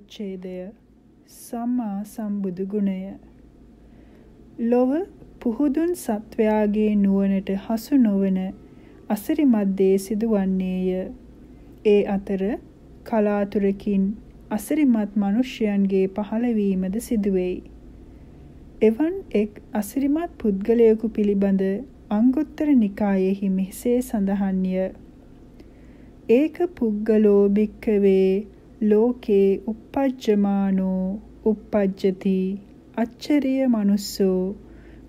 දෙවන පරිච්ඡේදය සම්මා සම්බුදු ගුණය ලොව පුහුදුන් සත්වයාගේ නුවණට හසු නොවන අසිරිමත් දේ සිදුවන්නේය. ඒ අතර කලාතුරකින් අසිරිමත් මිනිසයන්ගේ පහළවීමද සිදුවේයි. එවන් එක් අසිරිමත් පුද්ගලයෙකු පිළිබඳ අංගුත්තර නිකායෙහි මෙසේ සඳහන්ය. ඒක පුද්ගලෝ භික්කවේ ලෝකේ uppajjamaano uppajjati අච්චරිය මනුස්සෝ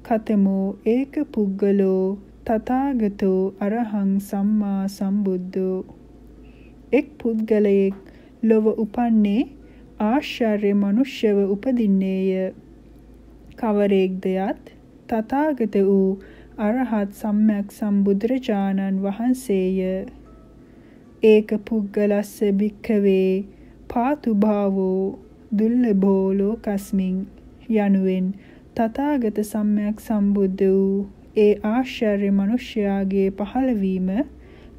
කතමෝ ඒක පුද්ගලෝ තථාගතෝ අරහං සම්මා සම්බුද්ධෝ. එක් පුද්ගලයෙක් ලොව උපන්නේ ආශ්චර්ය මනුෂ්‍යව උපදින්නේය. කවරෙක්ද යත් තථාගත වූ අරහත් සම්්‍යක් සම්බුදුරජාණන් වහන්සේය. ඒක පුද්ගලස්ස භික්ඛවේ පාතු භාවෝ දුල්ලභෝ ලෝකස්මින් යනුවෙන් තථාගත සම්්‍යක් සම්බුද්ධ වූ ඒ ආශ්චර්ය මිනිසයාගේ පහළවීම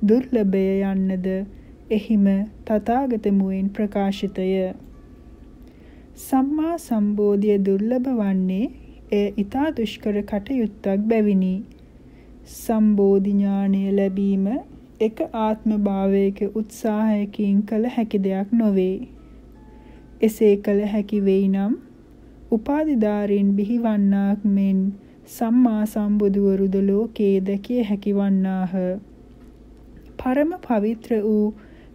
දුර්ලභය යන්නද එහිම තථාගත මුවෙන් ප්‍රකාශිතය. සම්මා සම්බෝධිය දුර්ලභ වන්නේ එය ඊතා දුෂ්කර කටයුත්තක් බැවිනි. සම්බෝධි ඥානය ලැබීම එක ආත්ම භාවයක උත්සාහයකින් කළ හැකි දෙයක් නොවේ. එසේ කළ හැකි වෙයි නම් උපාදිදාරින් බිහිවන්නාක් මෙන් සම්මා සම්බුදුවරුද ලෝකේ දැකිය හැකි වන්නාහ. පරම පවිත්‍ර වූ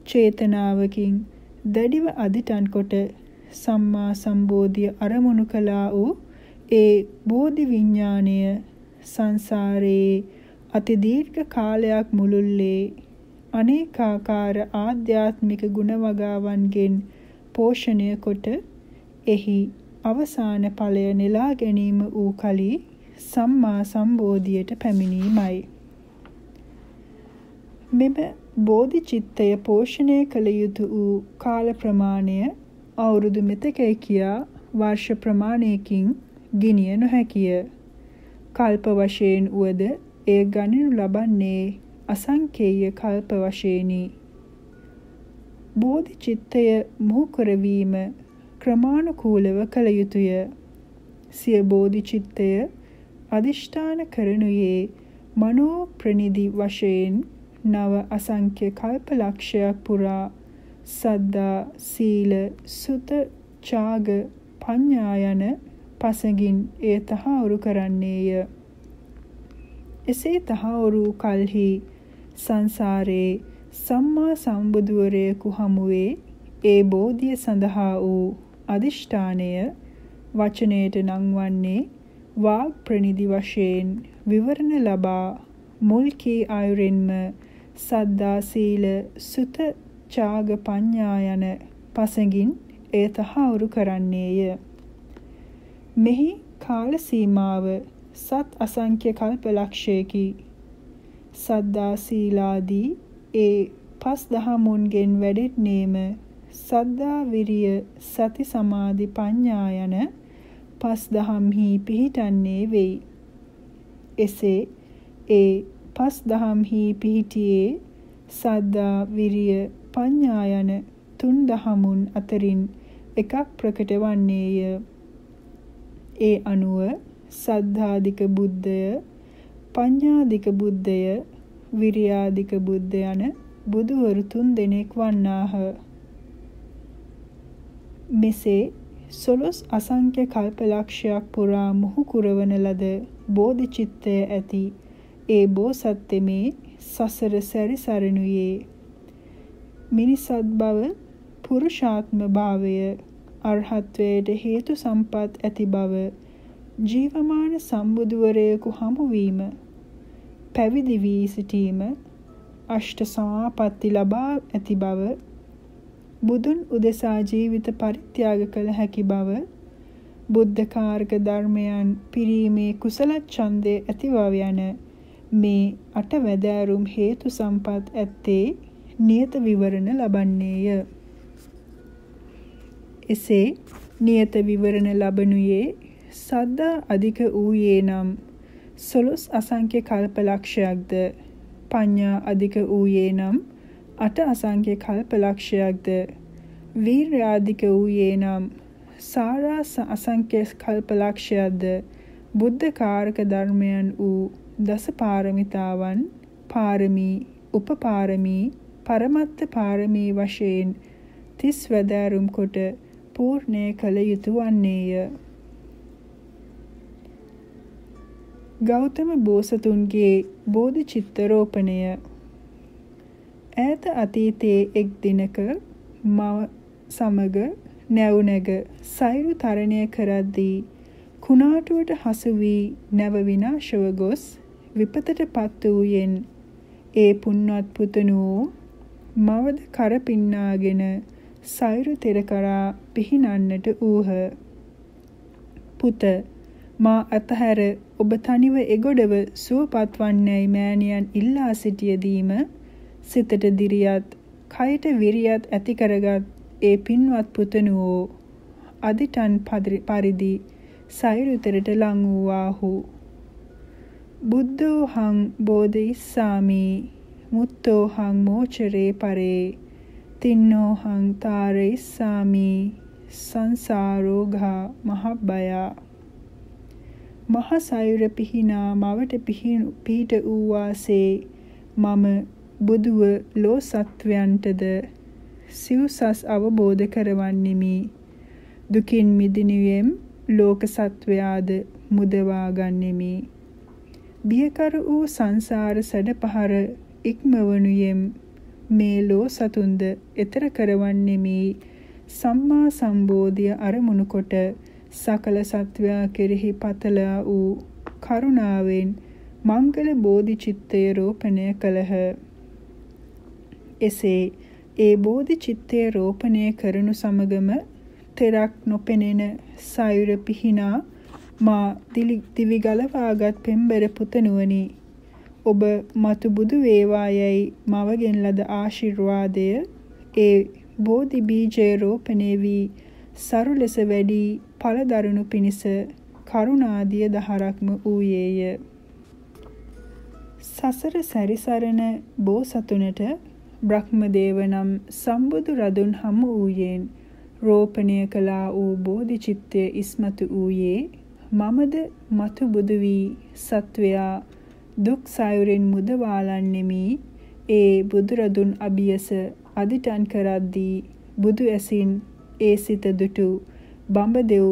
චේතනාවකින් දැඩිව අදිටන් කොට සම්මා සම්බෝධිය අරමුණු කළා වූ ඒ බෝධි විඥාණය සංසාරේ අති දීර්ඝ කාලයක් මුළුල්ලේ අනේකාකාර ආධ්‍යාත්මික ගුණ වගාවන්ගෙන් පෝෂණය කොට එහි අවසාන ඵලය නෙලා ගැනීම වූ කලී සම්මා සම්බෝධියට පැමිණීමයි. මෙම බෝධි චිත්තය පෝෂණය කළ යුතු වූ කාල ප්‍රමාණය අවුරුදු මෙතකයි කියා වර්ෂ ප්‍රමාණයකින් ගිනිය නොහැකිය. කල්ප වශයෙන් උවද එය ගණනු ලබන්නේ අසංකේය කල්ප වශයෙනි. බෝධි චිත්තය මොහු කරවීම ක්‍රමානුකූලව කළ යුතුය. සිය බෝධි චිත්තය අදිෂ්ඨාන කරනුයේ මනෝ ප්‍රනිදි වශයෙන් නව අසංඛ්‍ය කල්ප ලක්ෂයක් පුරා සද්දා සීල සුත ඡාග පඤ්ඤා යන පසඟින් එය තහවුරු කරන්නේය. එසේ තහවුරු කල්හි සංසාරේ සම්මා සම්බුදුවරයෙකු හමුවේ ඒ බෝධිය සඳහා වූ අදිෂ්ඨානය වචනයට නංවන්නේ වාග් ප්‍රනිදි වශයෙන් විවරණ ලබා මුල් කී ආයුරෙන්ම සද්දා සීල සුත ඡාග පඤ්ඤා යන පසඟින් එය තහවුරු කරන්නේය. මෙහි කාල සීමාව සත් අසංඛ්‍ය කල්ප ලක්ෂයකි. සද්දා සීලාදී ඒ පස් දහමුන්ගෙන් වැඩෙන්නේම සද්දා විරිය සති සමාධි ප්‍රඥා යන පස් දහම්හි පිහිටන්නේ වෙයි. එසේ ඒ පස් දහම්හි පිහිටියේ සද්දා විරිය ප්‍රඥා යන තුන් දහමුන් අතරින් එකක් ප්‍රකට වන්නේය. ඒ අනුව සද්ධාධික බුද්ධය, පඤ්ඤාධික බුද්ධය, විරියාධික බුද්ධ යන බුදුවරු තුන් දෙනෙක් වන්නාහ. මෙසේ සොළොස් අසංඛ්‍ය කල්පලක්ෂයක් පුරා මුහු කුරවන ලද බෝධිචිත්තය ඇති ඒ බෝසත්තෙමේ සසර සැරිසරනුයේ මිනිසත් බව පුරුෂාත්ම භාවය අරහත්වයට හේතු සම්පත් ඇති බව ජීවමාන සම්බුදුවරයෙකු හමුවීම පැවිදි වී සිටීම අෂ්ට සමාපatti ලබා ඇති බව බුදුන් උදෙසා ජීවිත පරිත්‍යාග කළ හැකි බව බුද්ධ කාර්ක ධර්මයන් පිරීමේ කුසල ඡන්දේ ඇති බව යන මේ අටවැදෑරුම් හේතු සම්පත් ඇත්තේ නියත විවරණ ලබන්නේය. එසේ නියත විවරණ ලබනුයේ සද්දා අධික වූයේ නම් සොළොස් අසංඛ්‍ය කල්පලක්ෂයක්ද පඤ්ඤා අධික වූයේ නම් අට අසංඛ්‍ය කල්පලක්ෂයක්ද වීර්යාධික වූයේ නම් සාරා අසංඛ්‍ය කල්පලක්ෂයක්ද බුද්ධ කාරක ධර්මයන් වූ දස පාරමිතාවන් පාරමී උපපාරමී පරමත්ත පාරමී වශයෙන් තිස් වැදෑරුම් කොට පූර්ණය කළ යුතු වන්නේය. ගෞතම බෝසතුන්ගේ බෝධිචිත්ත රෝපණය ඈත අතීතයේ එක් දිනක මව සමග නැවුනැග සයිරු තරණය කරද්දී කුණාටුවට හසු වී නැව විනාශව ගොස් විපතට පත් වූයෙන් ඒ පුන්වත් පුතණුවෝ මවද කර පින්නාගෙන සයිරු තෙර කරා පිහිනන්නට ඌහ පුත මා අතහැර ඔබ තනිව එගොඩව සුවපත් වන්නේයි මෑණියන් ඉල්ලා සිටියදීම සිතට දිරියත් කයට විරියත් ඇති කරගත් ඒ පින්වත් පුතණුවෝ අදිටන් පරිදි සෛරුතරට ලං වූවාහු. බුද්ධෝහං බෝධිස්සාමි මුත්තෝහං මෝචරේ පරේ තින්නෝහං තාරෙස්සාමි සංසාරෝගා මහබ්බයා. මහ සයුර පිහිනා මවට පිහිට වූවාසේ මම බුදුව ලෝ සත්වයන්ටද සිව්සස් අවබෝධ කරවන්නෙමි. දුකින් මිදිනුවෙම් ලෝක සත්වයාද මුදවා ගන්නෙමි. බියකර වූ සංසාර සැඩපහර ඉක්මවනුයෙම් මේ ලෝ සතුන්ද එතර කරවන්නෙමි. සම්මා සම්බෝධිය අරමුණු කොට සකල සත්වයා කෙරෙහි පතලා වූ කරුණාවෙන් මංගල බෝධිචිත්තය රෝපණය කළහ. එසේ ඒ බෝධි චිත්තය රෝපණය කරනු සමගම තෙරක් නොපෙනෙන සයුර පිහිනා මා දිවි ගලවාගත් පෙම්බර පුතණුවනි ඔබ මතු බුදු වේවායයි මවගෙන් ලද ආශිර්වාදය ඒ බෝධි බීජය රෝපණය වී සරු ලෙස වැඩි ඵල දරුණු පිණිස කරුණාදිය දහරක්ම ඌයේය සසර සැරිසරන බෝසතුනට බ්‍රහ්මදේව නම් සම්බුදු රදුන් හමු වූයෙන් රෝපණය කළා වූ බෝධිචිත්තය ඉස්මතු වූයේ මමද මතු බුදු වී සත්වයා දුක් සයුරෙන් මුදවාලන්නෙමි. ඒ බුදුරදුන් අභියස අදිටන් කරද්දී බුදු ඇසින් ඒ සිත දුටු බඹදෙව්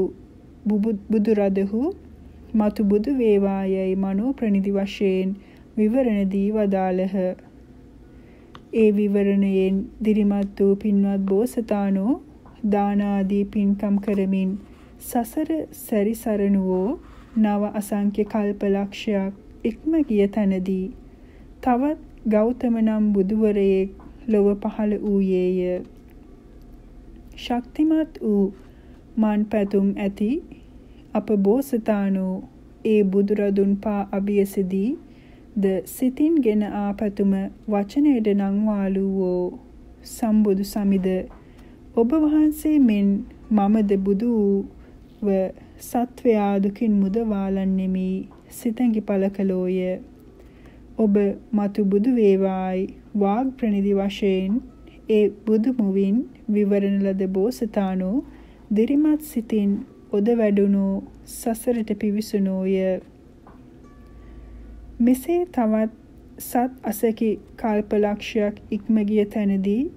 බුදුරදහු මතු බුදු වේවායයි මනෝ ප්‍රනිධි වශයෙන් විවරණ දී වදාළහ ඒ විවරණයෙන් දිරිමත් වූ පින්වත් බෝසතාණෝ දාන ආදී පින්කම් කරමින් සසර සැරිසරනුවෝ නව අසංඛ්‍ය කල්පලක්ෂයක් ඉක්ම ගිය තැනදී තවත් ගෞතම නම් බුදුවරයෙක් ලොව පහළ වූයේය. ශක්තිමත් වූ මන් පැතුම් ඇති අප බෝසතාණෝ ඒ බුදුරදුන් පා අභියසදී ද සිතින් ගෙන ආ පැතුම වචනයට නංවාලූවෝ සම්බුදු සමිද. ඔබ වහන්සේ මෙන් මමද බුදු ව සත්වයා දුකින් මුදවාලන්නෙමි සිතැඟි පල කළෝය ඔබ මතු බුදු වේවායි වාග් ප්‍රනිධි වශයෙන් ඒ බුදු මුවින් විවරණ ලද බෝසතාණෝ දිරිමත් සිතින් ඔද වැඩුණු සසරට පිවිසුනෝය මෙසේ තවත් සත් අසකි කල්පලක්ෂයක් ඉක්ම ගිය තැනදී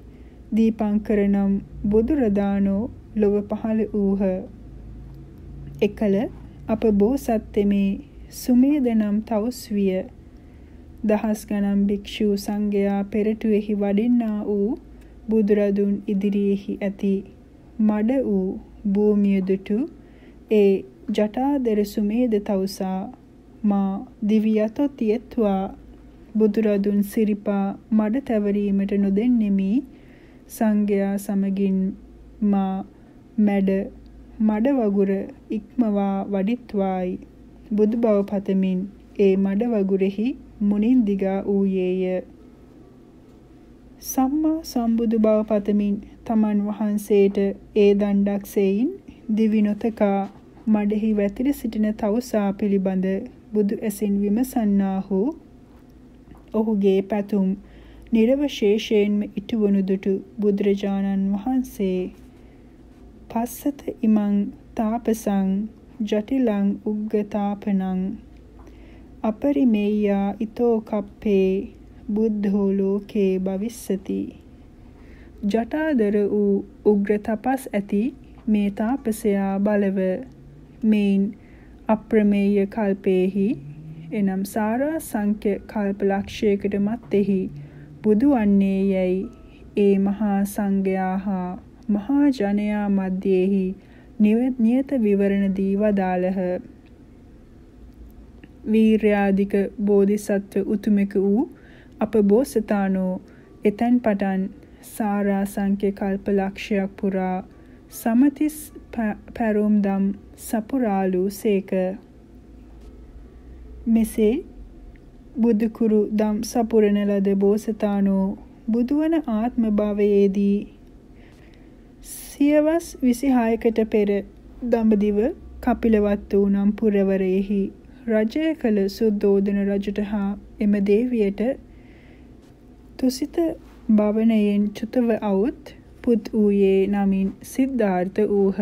දීපංකර නම් බුදුරදානෝ ලොව පහළ වූහ. එකල අප බෝසත් තෙමේ සුමේද නම් තවුස් විය. දහස් ගණන් භික්ෂු සංඝයා පෙරටුවෙහි වඩින්නා වූ බුදුරදුන් ඉදිරියෙහි ඇති මඩ වූ භූමිය දුටු ඒ ජටාදර සුමේද තවුසා මා දිවියතොත් යෙත්වා බුදුරදුන් සිරිපා මඩ තැවරීමට නොදෙන්නෙමි. සංඝයා සමගින් මා මැඩ මඩ වගුර ඉක්මවා වඩිත්වායි. බුදු බව පතමින් ඒ මඩ වගුරෙහි මුනින් දිගා වූයේය. සම්මා සම්බුදු බව පතමින් තමන් වහන්සේට ඒ දණ්ඩක් සෙයින් දිවි නොතකා මඩෙහි වැතිර සිටින තවුසා පිළිබඳ බුදු ඇසින් විමසන්නාහු ඔහුගේ පැතුම් නිර්වශේෂයෙන්ම ඉටුවනු දුටු බුදුරජාණන් වහන්සේ පස්සත ඉමං තාපසං ජටිලං උග්ගතාපනං අපරිමේයා ඊතෝ කප්පේ බුද්ධෝ ලෝකේ භවිස්සති. ජටාදර වූ උග්‍ර තපස් ඇති මේ තාපසයා බලව මේන් අප්‍රමේය කල්පේහි එනම් සාරා සංඛ්‍ය කල්ප ලක්ෂයකට මැත්තේහි බුදු වන්නේ යැයි ඒ මහා සංඝයා හා මහා ජනයා මැදෙහි නියත විවරණ දී වදාළහ. වීර්යාධික බෝධිසත්ව උතුමෙක වූ අප බෝසතාණෝ එතෙන් පටන් සාරා සංඛ්‍ය කල්ප ලක්ෂයක් පුරා සමතිස් පැරුම් දම් සපුරාලු සේක. මෙසේ බුදුකුරු දම් සපුරන ලද බෝසතාණෝ බුදුවන ආත්ම භාවයේදී සියවස් 26කට පෙර දඹදිව කපිලවත්තු නම් පුරවරයෙහි රජය කළ සුද්ධෝදන රජුට හා එම දේවියට තුසිත භවනයෙන් චුතව අවුත් පුත් ඌයේ නමින් සිද්ධාර්ථ ඌහ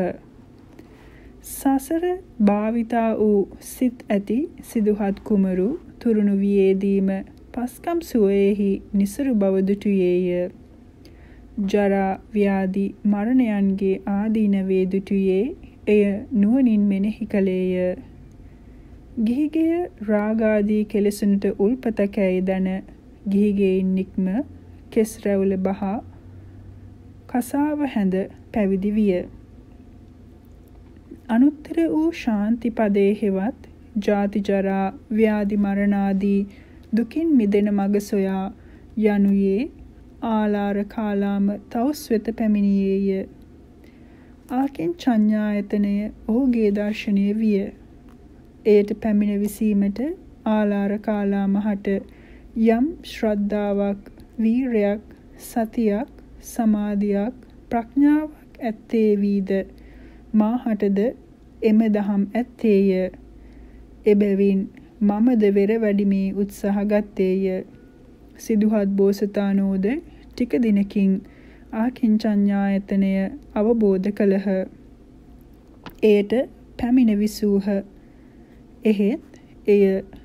සසර භාවිතා වූ සිත් ඇති සිදුහත් කුමරු තුරුණු වියේදීම පස්කම් සුවයෙහි නිසරු බව දුටුයේය. ජරා ව්‍යාධි මරණයන්ගේ ආදීනවේ දුටුයේ එය නුවණින් මෙනෙහි කළේය. ගිහිගෙය රාගාදී කෙලෙසුන්ට උල්පතකැයි දන ගිහිගෙයින් නික්ම කෙස් රැවුල බහා කසාව හැඳ පැවිදි විය. අනුත්තර වූ ශාන්ති පදේ හෙවත් ජාති ජරා ව්‍යාධි මරණ ආදී දුකින් මිදෙන මඟ සොයා යනුයේ ආලාර කාලාම තවුස් වෙත පැමිණියේය. ආකින් චඤ්ඤායතනය ඔහුගේ දර්ශනය විය. එයට පැමිණ විසීමට ආලාර කාලාමහට යම් ශ්‍රද්ධාවක්, වීරයක්, සතියක්, සමාධියක්, ප්‍රඥාවක් ඇත්තේ වීද මාහටද එම දහම් ඇත්තේය. එබැවින් මමද වෙර වැඩිමේ උත්සාහ ගත්තේය. සිදුහත් බෝසතාණෝද ටික දිනකින් ආකින්චඤ්ඤායතනය අවබෝධ කළහ. එයට පැමිණ විසූහ. එහෙත් එය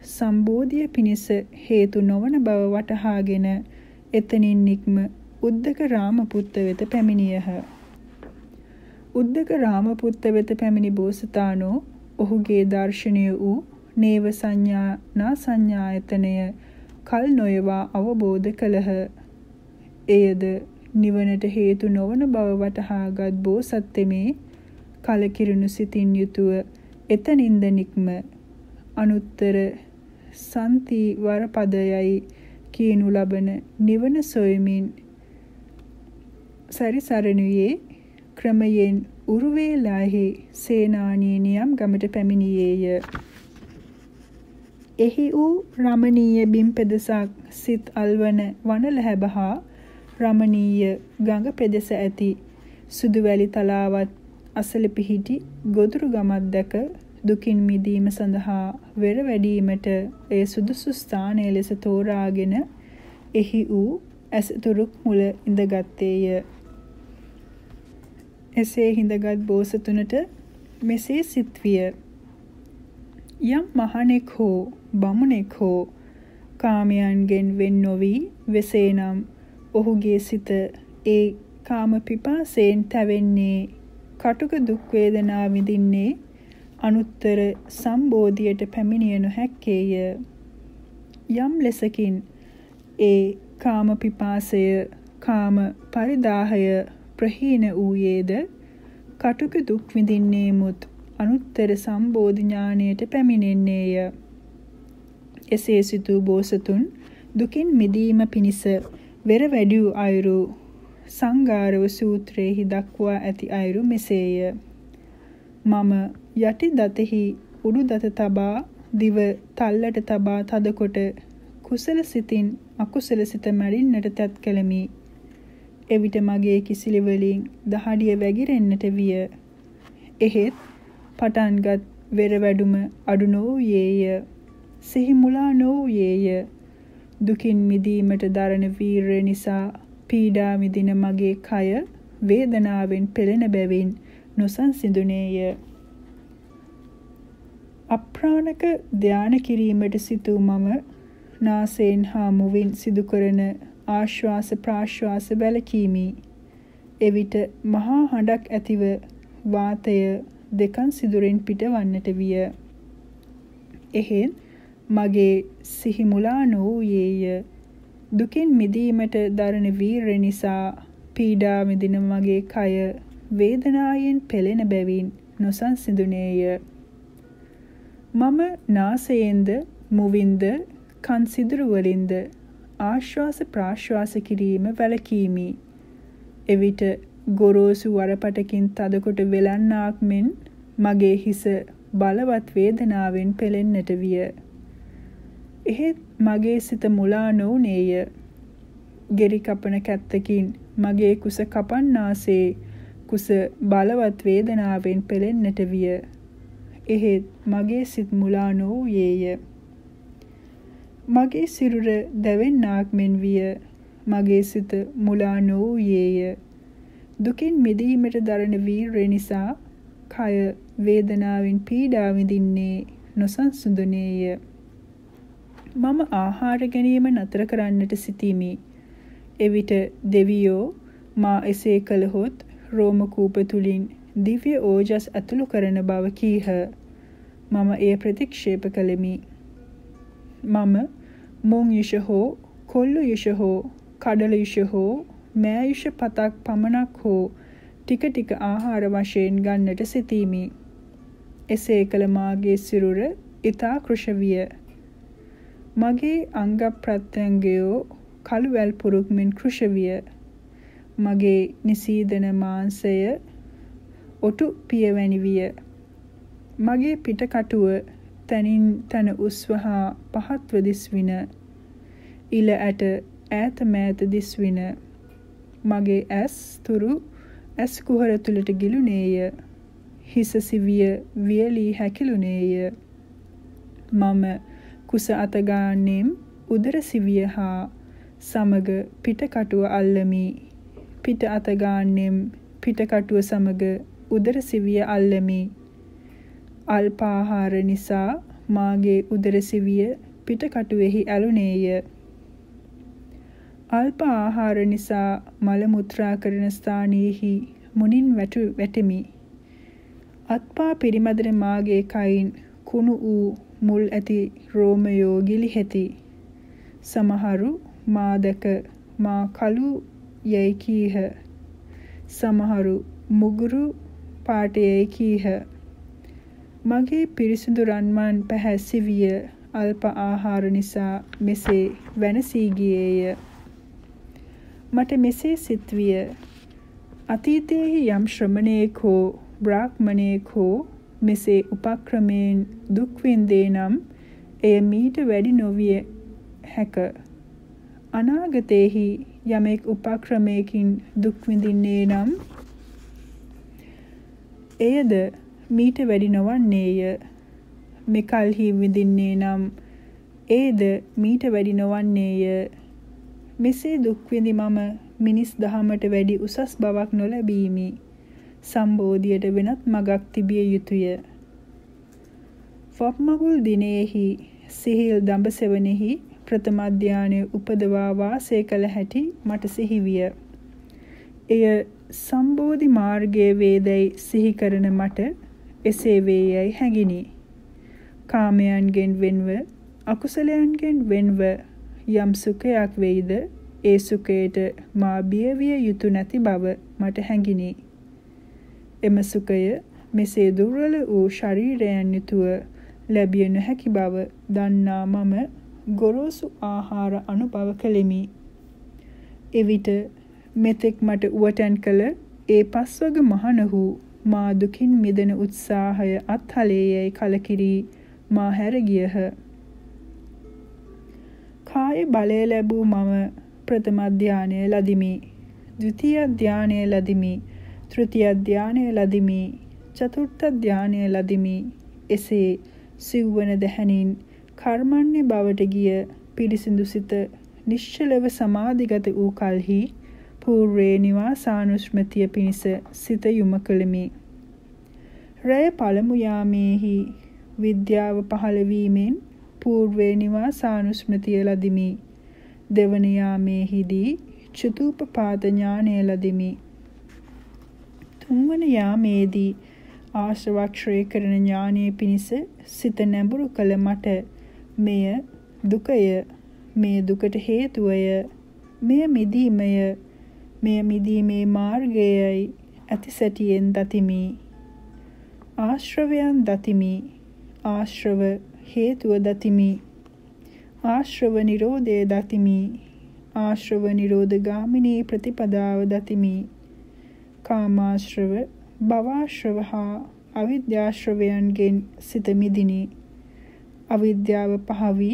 සම්බෝධිය පිණිස හේතු නොවන බව වටහාගෙන එතනින් නික්ම උද්දක රාමපුත්ත වෙත පැමිණියහ. උද්දක රාමපුත්ත වෙත පැමිණි බෝසතාණෝ ඔහුගේ දර්ශනය වූ නේව සංඥා නා සංඥායතනය කල් නොයවා අවබෝධ කළහ. එයද නිවනට හේතු නොවන බව වටහාගත් බෝසත්තෙමේ කලකිරුණු සිතින් යුතුව එතනින්ද නික්ම අනුත්තර සන්ති වරපදයයි කියනු ලබන නිවන සොයමින් සැරිසරණුයේ ක්‍රමයෙන් උරුවේලාහි සේනානී නියම් ගමට පැමිණියේය. එහි වූ රමණීය බිම් පෙදෙසක් සිත් අල්වන වන ලැබහා රමණීය ගඟ පෙදෙස ඇති සුදු වැලි තලාවත් අසල පිහිටි ගොදුරු ගමක් දැක දුකින් මිදීම සඳහා වෙර වැඩීමට එය සුදුසු ස්ථානය ලෙස තෝරාගෙන එහි වූ ඇසතුරුක් මුල ඉඳගත්තේය. එසේ හිඳගත් බෝසතුනට මෙසේ සිත් විය. යම් මහණෙක් හෝ බමුණෙක් හෝ කාමයන්ගෙන් වෙන් නොවි වෙසේනම් ඔහුගේ සිත ඒ කාම පිපාසයෙන් තැවෙන්නේ කටුක දුක් වේදනා විඳින්නේ අනුත්තර සම්බෝධියට පැමිණිය නොහැක්කේය. යම් ලෙසකින් ඒ කාම පිපාසය කාම පරිදාහය ප්‍රහීන වූයේද කටුක දුක් විඳින්නේ මුත් අනුත්තර සම්බෝධි ඥාණයට පැමිණෙන්නේය. එසේ සිටු බෝසතුන් දුකින් මිදීම පිණිස වෙර වැඩි වූ අයුරු සංගාරව සූත්‍රයේහි දක්වා ඇති අයුරු මෙසේය. මම යටි දතෙහි උඩු දත තබා දිව තල්ලට තබා තදකොට කුසල සිතින් අකුසල සිත මැරින්නට තත් කළමි. එවිට මගේ කිසිලි වලින් දහඩිය වැగిරෙන්නට විය. එහෙත් පටන්ගත් වෙර වැඩුම අඩු නොවූයේය. සිහි මුලා නොවූයේය. දුකින් මිදීමට දරන වීරය නිසා පීඩා විඳින මගේ කය වේදනාවෙන් පෙළෙන බැවින් නොසන්සිඳුනේය. අප්‍රාණක ධානය කිරීමට සිටු මම නාසයෙන් හා මුවින් සිදු කරන ආශ්වාස ප්‍රාශ්වාස වැළකීමි. එවිට මහා හඬක් ඇතිව වාතය දෙකන් සිදුරෙන් පිටවන්නට විය. එහෙත් මගේ සිහි මුලා නොවූයේය. දුකින් මිදීමට දරන වීරය නිසා පීඩා විඳින මගේ කය වේදනාවෙන් පෙළෙන බැවින් නොසන්සිඳුනේය. මම නාසයෙන්ද මුවින්ද කන් සිදුරු වලින්ද ආශ්වාස ප්‍රාශ්වාස කිරීම වැළකීමි. එවිට ගොරෝසු වරපටකින් තදකොට වෙලන්නාක් මෙන් මගේ හිස බලවත් වේදනාවෙන් පෙළෙන්නට විය. එහෙත් මගේ සිත මුලා නොවුනේය. ගෙරි කපන කැත්තකින් මගේ කුස කපන්නාසේ කුස බලවත් වේදනාවෙන් පෙළෙන්නට විය. එහෙත් මගේ සිත මුලා නොවූයේය. මගේ සිරුර දැවෙන්නාක් මෙන් විය. මගේ සිත මුලා නොවූයේය. දුකින් මිදීමට දරන වීරය නිසා කය වේදනාවෙන් පීඩා විඳින්නේ නොසන්සුදුනේය. මම ආහාර ගැනීම නතර කරන්නට සිටීමි. එවිට දෙවියෝ මා එසේ කළහොත් රෝමකූප තුලින් දිව්‍ය ඕජස් ඇතුළු කරන බව කීහ. මම එය ප්‍රතික්ෂේප කළෙමි. මම මුං යුෂ හෝ කොල්ලු යුෂ හෝ කඩල යුෂ හෝ මෑ යුෂ පතක් පමණක් හෝ ටික ටික ආහාර වශයෙන් ගන්නට සිටීමි. එසේ කළ මාගේ සිරුර ඊතා කෘෂ විය. මගේ අංග ප්‍රත්‍යංගයෝ කළු වැල් පුරුක් මෙන් කෘෂ විය. මගේ නිසීදන මාංශය ඔටු පියවැනි විය. මගේ පිට කටුව තනින් තන උස්ව හා පහත්ව දිස්වින. ඉල ඇට ඈත මෑත දිස්වින. මගේ ඇස් තුරු ඇස් කුහර තුලට ගිලුනේය. හිස සිවිය වියලී හැකිලුනේය. මම කුස අත ගාන්නෙම් උදර සිවිය හා සමග පිටකටුව අල්ලමි. පිට අත ගාන්නෙම් පිටකටුව සමග උදර සිවිය අල්ලමි. අල්පාහාර නිසා මාගේ උදර සිවිය පිටකටුවේහි ඇලුනේය. අල්ප ආහාර නිසා මල මුත්‍රා කරන ස්ථානයෙහි මුනින් වැටු වැටෙමි. අත්පා පිරිමදෙන මාගේ කයින් කුණු වූ මුල් ඇති රෝමයෝ ගිලිහෙති. සමහරු මා දැක මා කළු යැයි කීහ. සමහරු මුගුරු පාටයයි කීහ. මගේ පිරිසිදු රන්මන් පැහැසිවිය අල්ප ආහාර නිසා මෙසේ වෙනසී ගියේය. මට මෙසේ සිත්විය. අතීතයේ යම් ශ්‍රමණේක හෝ බ්‍රාහ්මණේක හෝ මෙසේ උපක්‍රමයෙන් දුක් විඳේ නම් එය මීට වැඩි නොවිය හැක. අනාගතයේහි යමෙක් උපක්‍රමයකින් දුක් විඳින්නේ නම් එයද මීට වැඩි නොවන්නේය. මෙකල්හි විඳින්නේ නම් ඒද මීට වැඩි නොවන්නේය. මෙසේ දුක් විඳි මම මිනිස් දහමට වැඩි උසස් බවක් නොලැබීමි. සම්බෝධියට වෙනත් මගක් තිබිය යුතුය. වප්මගුල් දිනයෙහි සිහිල් දඹසෙවණෙහි ප්‍රථම ධානය උපදවා වාසය කළ හැටි මට සිහිවිය. එය සම්බෝධි මාර්ගයේ වේදයි සිහි කරන මට එසේ වේයයි හැඟිනි. කාමයන්ගෙන් වෙන්ව අකුසලයන්ගෙන් වෙන්ව යම් සුඛයක් වෙයිද ඒ සුඛයට මා බියවිය යුතු නැති බව මට හැඟිනි. එම සුඛය මෙසේ දුර්වල වූ ශරීරයන් යුතුව ලැබිය නොහැකි බව දන්නා මම ගොරෝසු ආහාර අනුභව කළෙමි. එවිට මෙතෙක් මට උවටන් කළ ඒ පස්වග මහණහු මා දුකින් මිදෙන උත්සාහය අත්හලේයයි කලකිරී මා හැර ගියහ. කාය බලය ලැබූ මම ප්‍රථම ධානය ලදිමි. ද්විතීය ධානය ලදිමි. තෘතිය ධානය ලදිමි චතුර්ථ ධානය ලදිමි එසේ සිව්වන දැහැණින් කර්මන්නේ බවට ගිය පිරිසිදු සිත නිශ්චලව සමාධිගත වූ කලෙහි පූර්වේ නිවාසානුෂ්මතිය පිණිස සිත යොමු කළෙමි. රැය පළමු යාමේහි විද්‍යාව පහළ වීමෙන් පූර්වේ නිවාසානුස්මතිය ලදිමි. දෙවන යාමේහිදී චතුූපපාද ඥානය ලදිමි. තුන්වන යාමේදී ආශ්‍රවක්ෂය කරන ඥානය පිණිස සිත නැඹුරු කළ මට මෙය දුකය මේ දුකට හේතුවය මෙය මිදීමය මෙය මිදීමේ මාර්ගයයි ඇති සැටියෙන් දතිමි. ආශ්‍රවයන් දතිමි. ආශ්‍රව හේතුව දතිමි. ආශ්‍රව නිරෝධය දතිමි. ආශ්‍රව නිරෝධ ගාමිනී ප්‍රතිපදාව දතිමි. කාමාශ්‍රව භවආශ්‍රව හා අවිද්‍යාශ්‍රවයන්ගෙන් සිත මිදිනි. අවිද්‍යාව පහවි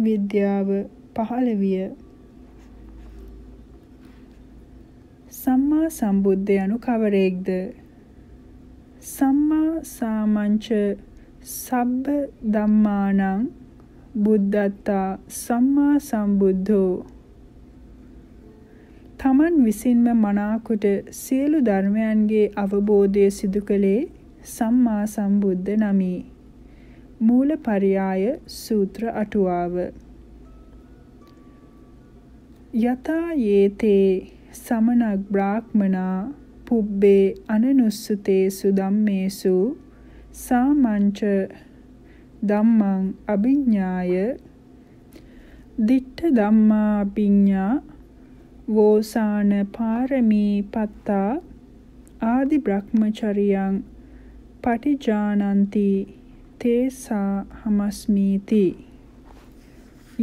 විද්‍යාව පහළ විය. සම්මා සම්බුද්ධ යනු කවරේක්ද? සම්මා සාමංච සබ්බ ධම්මානං බුද්ධත්තා සම්මා සම්බුද්ධෝ තමන් විසින්ම මනාකොට සියලු ධර්මයන්ගේ අවබෝධය සිදු කළේ සම්මා සම්බුද්ධ නමි. මූලපරියාය සූත්‍ර අටුවාව යතා යේතේ සමනක් බ්‍රාහ්මනා පුබ්බේ අනනුස්සතේසු ධම්මේසු සාමංච ධම්මං අභිඥාය දිට්ඨ ධම්මා අභිඥා වෝසාන පාරමී පත්තා ආදි බ්‍රහ්මචරියං පටිජානಂತಿ තේසා හමස්මීති.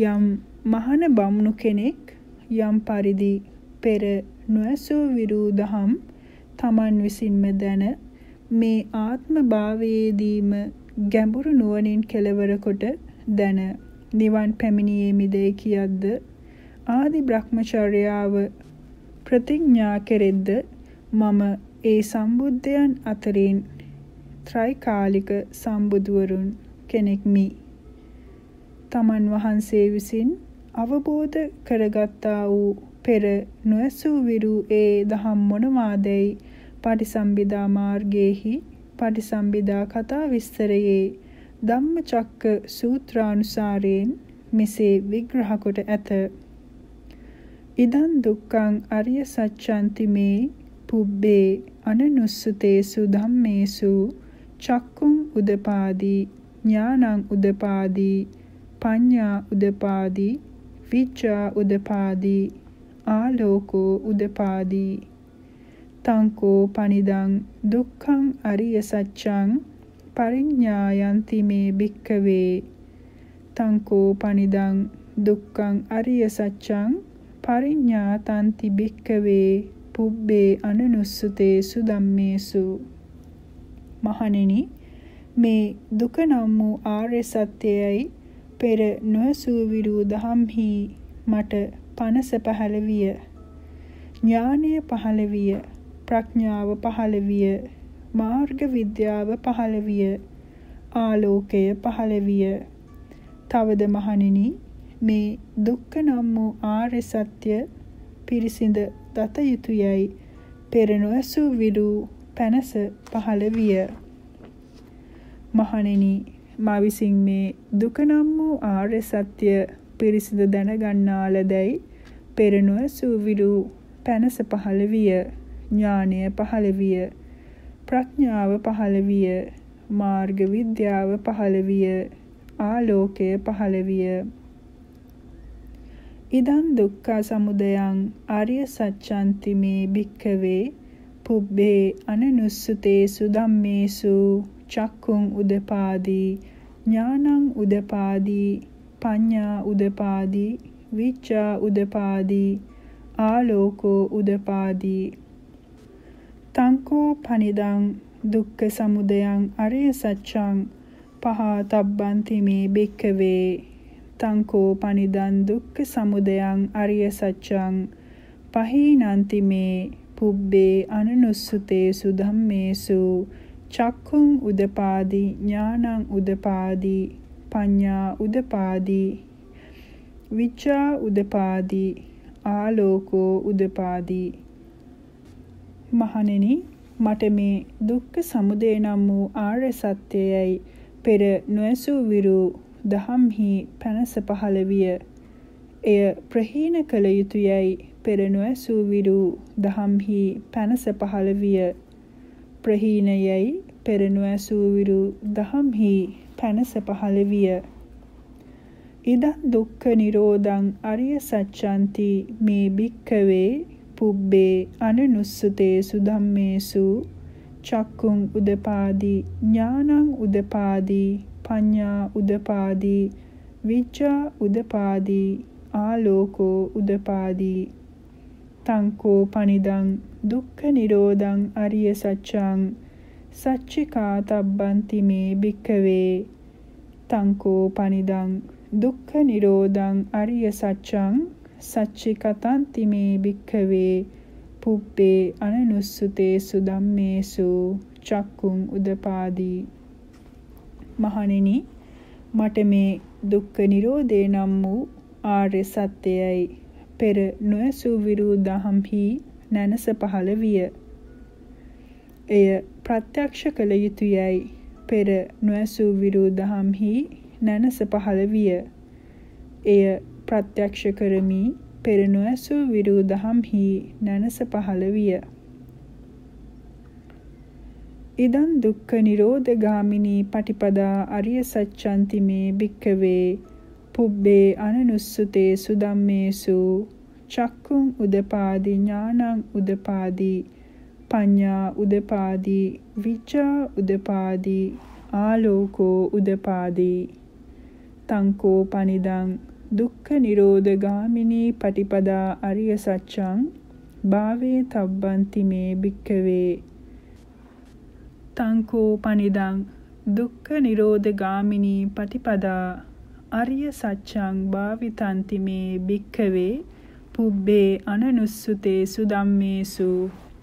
යම් මහන බමුණු කෙනෙක් යම් පරිදි පෙර නොඇසූ විරූ දහම් තමන් විසින්ම දැන මේ ආත්ම භාවයේදීම ගැඹුරු නුවණින් කෙලවර කොට දැන නිවන් පැමිණියේ මිදේ කියද්ද ආදි බ්‍රහ්මචර්යාව ප්‍රතිඥා කෙරෙද්ද මම ඒ සම්බුද්ධයන් අතරින් ත්‍රිකාලික සම්බුදුවරුන් කෙනෙක්මි. තමන් වහන්සේ විසින් අවබෝධ කරගත්තා වූ පෙර නොඇසූ විරු ඒ දහම් මොනවාදැයි පටිසම්භිදා මාර්ගයේහි පටිසම්භිදා කතා විස්තරයේ ධම්මචක්ක සූත්‍රානුසාරයෙන් මෙසේ විග්‍රහ කොට ඇත. ඉදන් දුක්ඛං අරිය සත්‍යන්ති මේ පුබ්බේ අනනුස්සතේසු ධම්මේසු චක්කුං උදපාදී ඥානං උදපාදී පඤ්ඤා උදපාදී විචා උදපාදී ආලෝකෝ උදපාදී. තංකෝ පනිදං දුක්ඛං අරිය සත්‍යං පරිඥායන්ති මේ භික්කවේ තංකෝ පනිදං දුක්ඛං අරිය සත්‍යං පරිඥාතන්ති භික්කවේ පුබ්බේ අනනුස්සතේසු ධම්මේසු මහණෙනි මේ දුක නම් වූ ආර්ය සත්‍යයයි පෙර නොසූ විරු දහම්හි මට පනස පහළ විය. ඥානය පහළ විය. ප්‍රඥාව පහළ විය. මාර්ග විද්‍යාව පහළ විය. ආලෝකය පහළ විය. තවද මහණෙනි මේ දුක්ඛ නම් වූ ආර්ය සත්‍ය පිරිසිඳ දත යුතුයයි පෙර නොඇසූ විරු පැනස පහළ විය. මහණෙනි මා විසින් මේ දුක නම් වූ ආර්ය සත්‍ය පිරිසිඳ දැනගන්නා ලදැයි පෙර නොඇසූ විරු පැනස පහළ විය ඥානය පහළ විය ප්‍රඥාව පහළ විය මාර්ග විද්‍යාව පහළ විය ආලෝකය පහළ විය. ඉදං දුක්ඛ සමුදයං ආර්ය සත්‍යන්ති මේ භික්ඛවේ පුබ්බේ අනනුස්සතේසු ධම්මේසු චක්කුං උදපාදී ඥානං උදපාදී පඤ්ඤා උදපාදී විච්ඡා උදපාදී ආලෝකෝ උදපාදී. තංකෝ පනිදං දුක්ඛ සමුදයං අරිය සත්‍යං පහතබ්බන්ති මේ බික්කවේ තංකෝ පනිදං දුක්ඛ සමුදයං අරිය සත්‍යං පහීනන්ති මේ පුබ්බේ අනනුස්සතේසු ධම්මේසු චක්ඛුං උදපාදී ඥානං උදපාදී. පඤ්ඤා උදපාදී විචා උදපාදී ආලෝකෝ උදපාදී මහණෙනි මට මේ දුක්ඛ සමුදය නම් වූ ආර්ය සත්‍යයයි පෙර නොඇසූ විරු දහම්හි පැනස පහළ විය. එය ප්‍රහීන කළ යුතුයයි පෙර නොඇසූ විරු දහම්හි පැනස පහළ විය. ප්‍රහීනයයි පෙර නොඇසූ විරු දහම්හි පැනස පහළ විය. ඉදං දුක්ඛ නිරෝධං අරිය සච්ඡanti මේ භික්ඛවේ පුබ්බේ අනනුස්සතේසු ධම්මේසු චක්කුං උදපාදී ඥානං උදපාදී පඤ්ඤා උදපාදී විචා උදපාදී ආලෝකෝ උදපාදී තංකෝ පනිදං දුක්ඛ නිරෝධං අරිය සත්‍යං සච්චිකාතබ්බන්ති මේ භික්ඛවේ තංකෝ පනිදං දුක්ඛ නිරෝධං අරිය සත්‍යං සච්චිකතන්ති මේ භික්ඛවේ පුබ්බේ අනනුස්සතේසු ධම්මේසු චක්කුං උදපාදී මහණෙනි මට මේ දුක්ඛ නිරෝධේ නම් වූ ආර්ය සත්‍යයයි පෙර නොඇසූ විරුදහම්හි නැනස පහළ විය. එය ප්‍රත්‍යක්ෂ කළ යුතුයයි පෙර නොඇසූ විරුදහම්හි නැනස පහළ විය. එය ප්‍රත්‍යක්ෂ කරමි පෙර නොඇසූ විරූ දහම්හි නැනස පහළ විය. ඉදන් දුක්ඛ නිරෝධ ගාමිනී පටිපදා අරිය සච්ඡන්ති මේ භික්කවේ පුබ්බේ අනනුස්සතේ සුදම්මේසු චක්කුං උදපාදි ඥානං උදපාදි පඤ්ඤා උදපාදි විචා උදපාදි ආලෝකෝ උදපාදි තංකෝ පනිදං දුක්ඛ නිරෝධ ගාමිනී පටිපදා අරිය සත්‍යං භාවේ තබ්බන්ති මේ භික්ඛවේ තංකෝ පනිදං දුක්ඛ නිරෝධ ගාමිනී පටිපදා අරිය සත්‍යං භාවිතන්ති මේ භික්ඛවේ පුබ්බේ අනනුස්සතේසු ධම්මේසු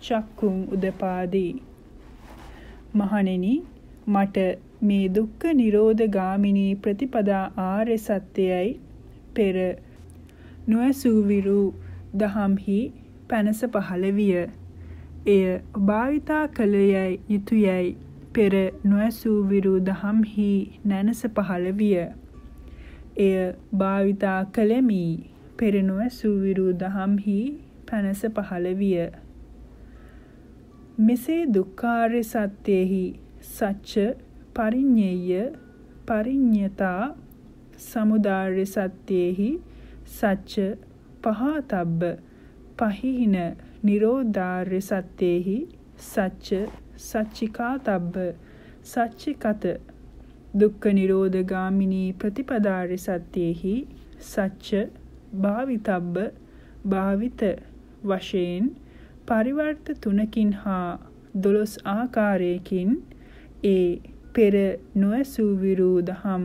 චක්කුං උදපාදී මහණෙනි මට මේ දුක්ඛ නිරෝධ ගාමිනී ප්‍රතිපදා ආර්ය සත්‍යයයි පෙර නොඇසූ විරු දහම්හි පැනස පහළ විය. එය භාවිතා කළ යයි යුතුයයි පෙර නොඇසූ විරු දහම්හි නැනස පහළ විය. එය භාවිතා කළෙමි පෙර නොඇසූ විරු දහම්හි පැනස පහළ විය. මෙසේ දුක්ඛාර්ය සත්‍යෙහි සච්ච පරිඤ්ඤය පරිඤ්ඤතා සමුදාය සත්‍යෙහි සච්ච පහතබ්බ පහින නිරෝධාර්ය සත්‍යෙහි සච්ච සච්චිකාතබ්බ සච්චිකත දුක්ඛ නිරෝධ ගාමිනී ප්‍රතිපදාර්ය සත්‍යෙහි සච්ච භාවිතබ්බ භාවිත වශයෙන් පරිවර්ත තුනකින් හා දොළොස් ආකාරයකින් ඒ පෙර නොඇසූ විරු දහම්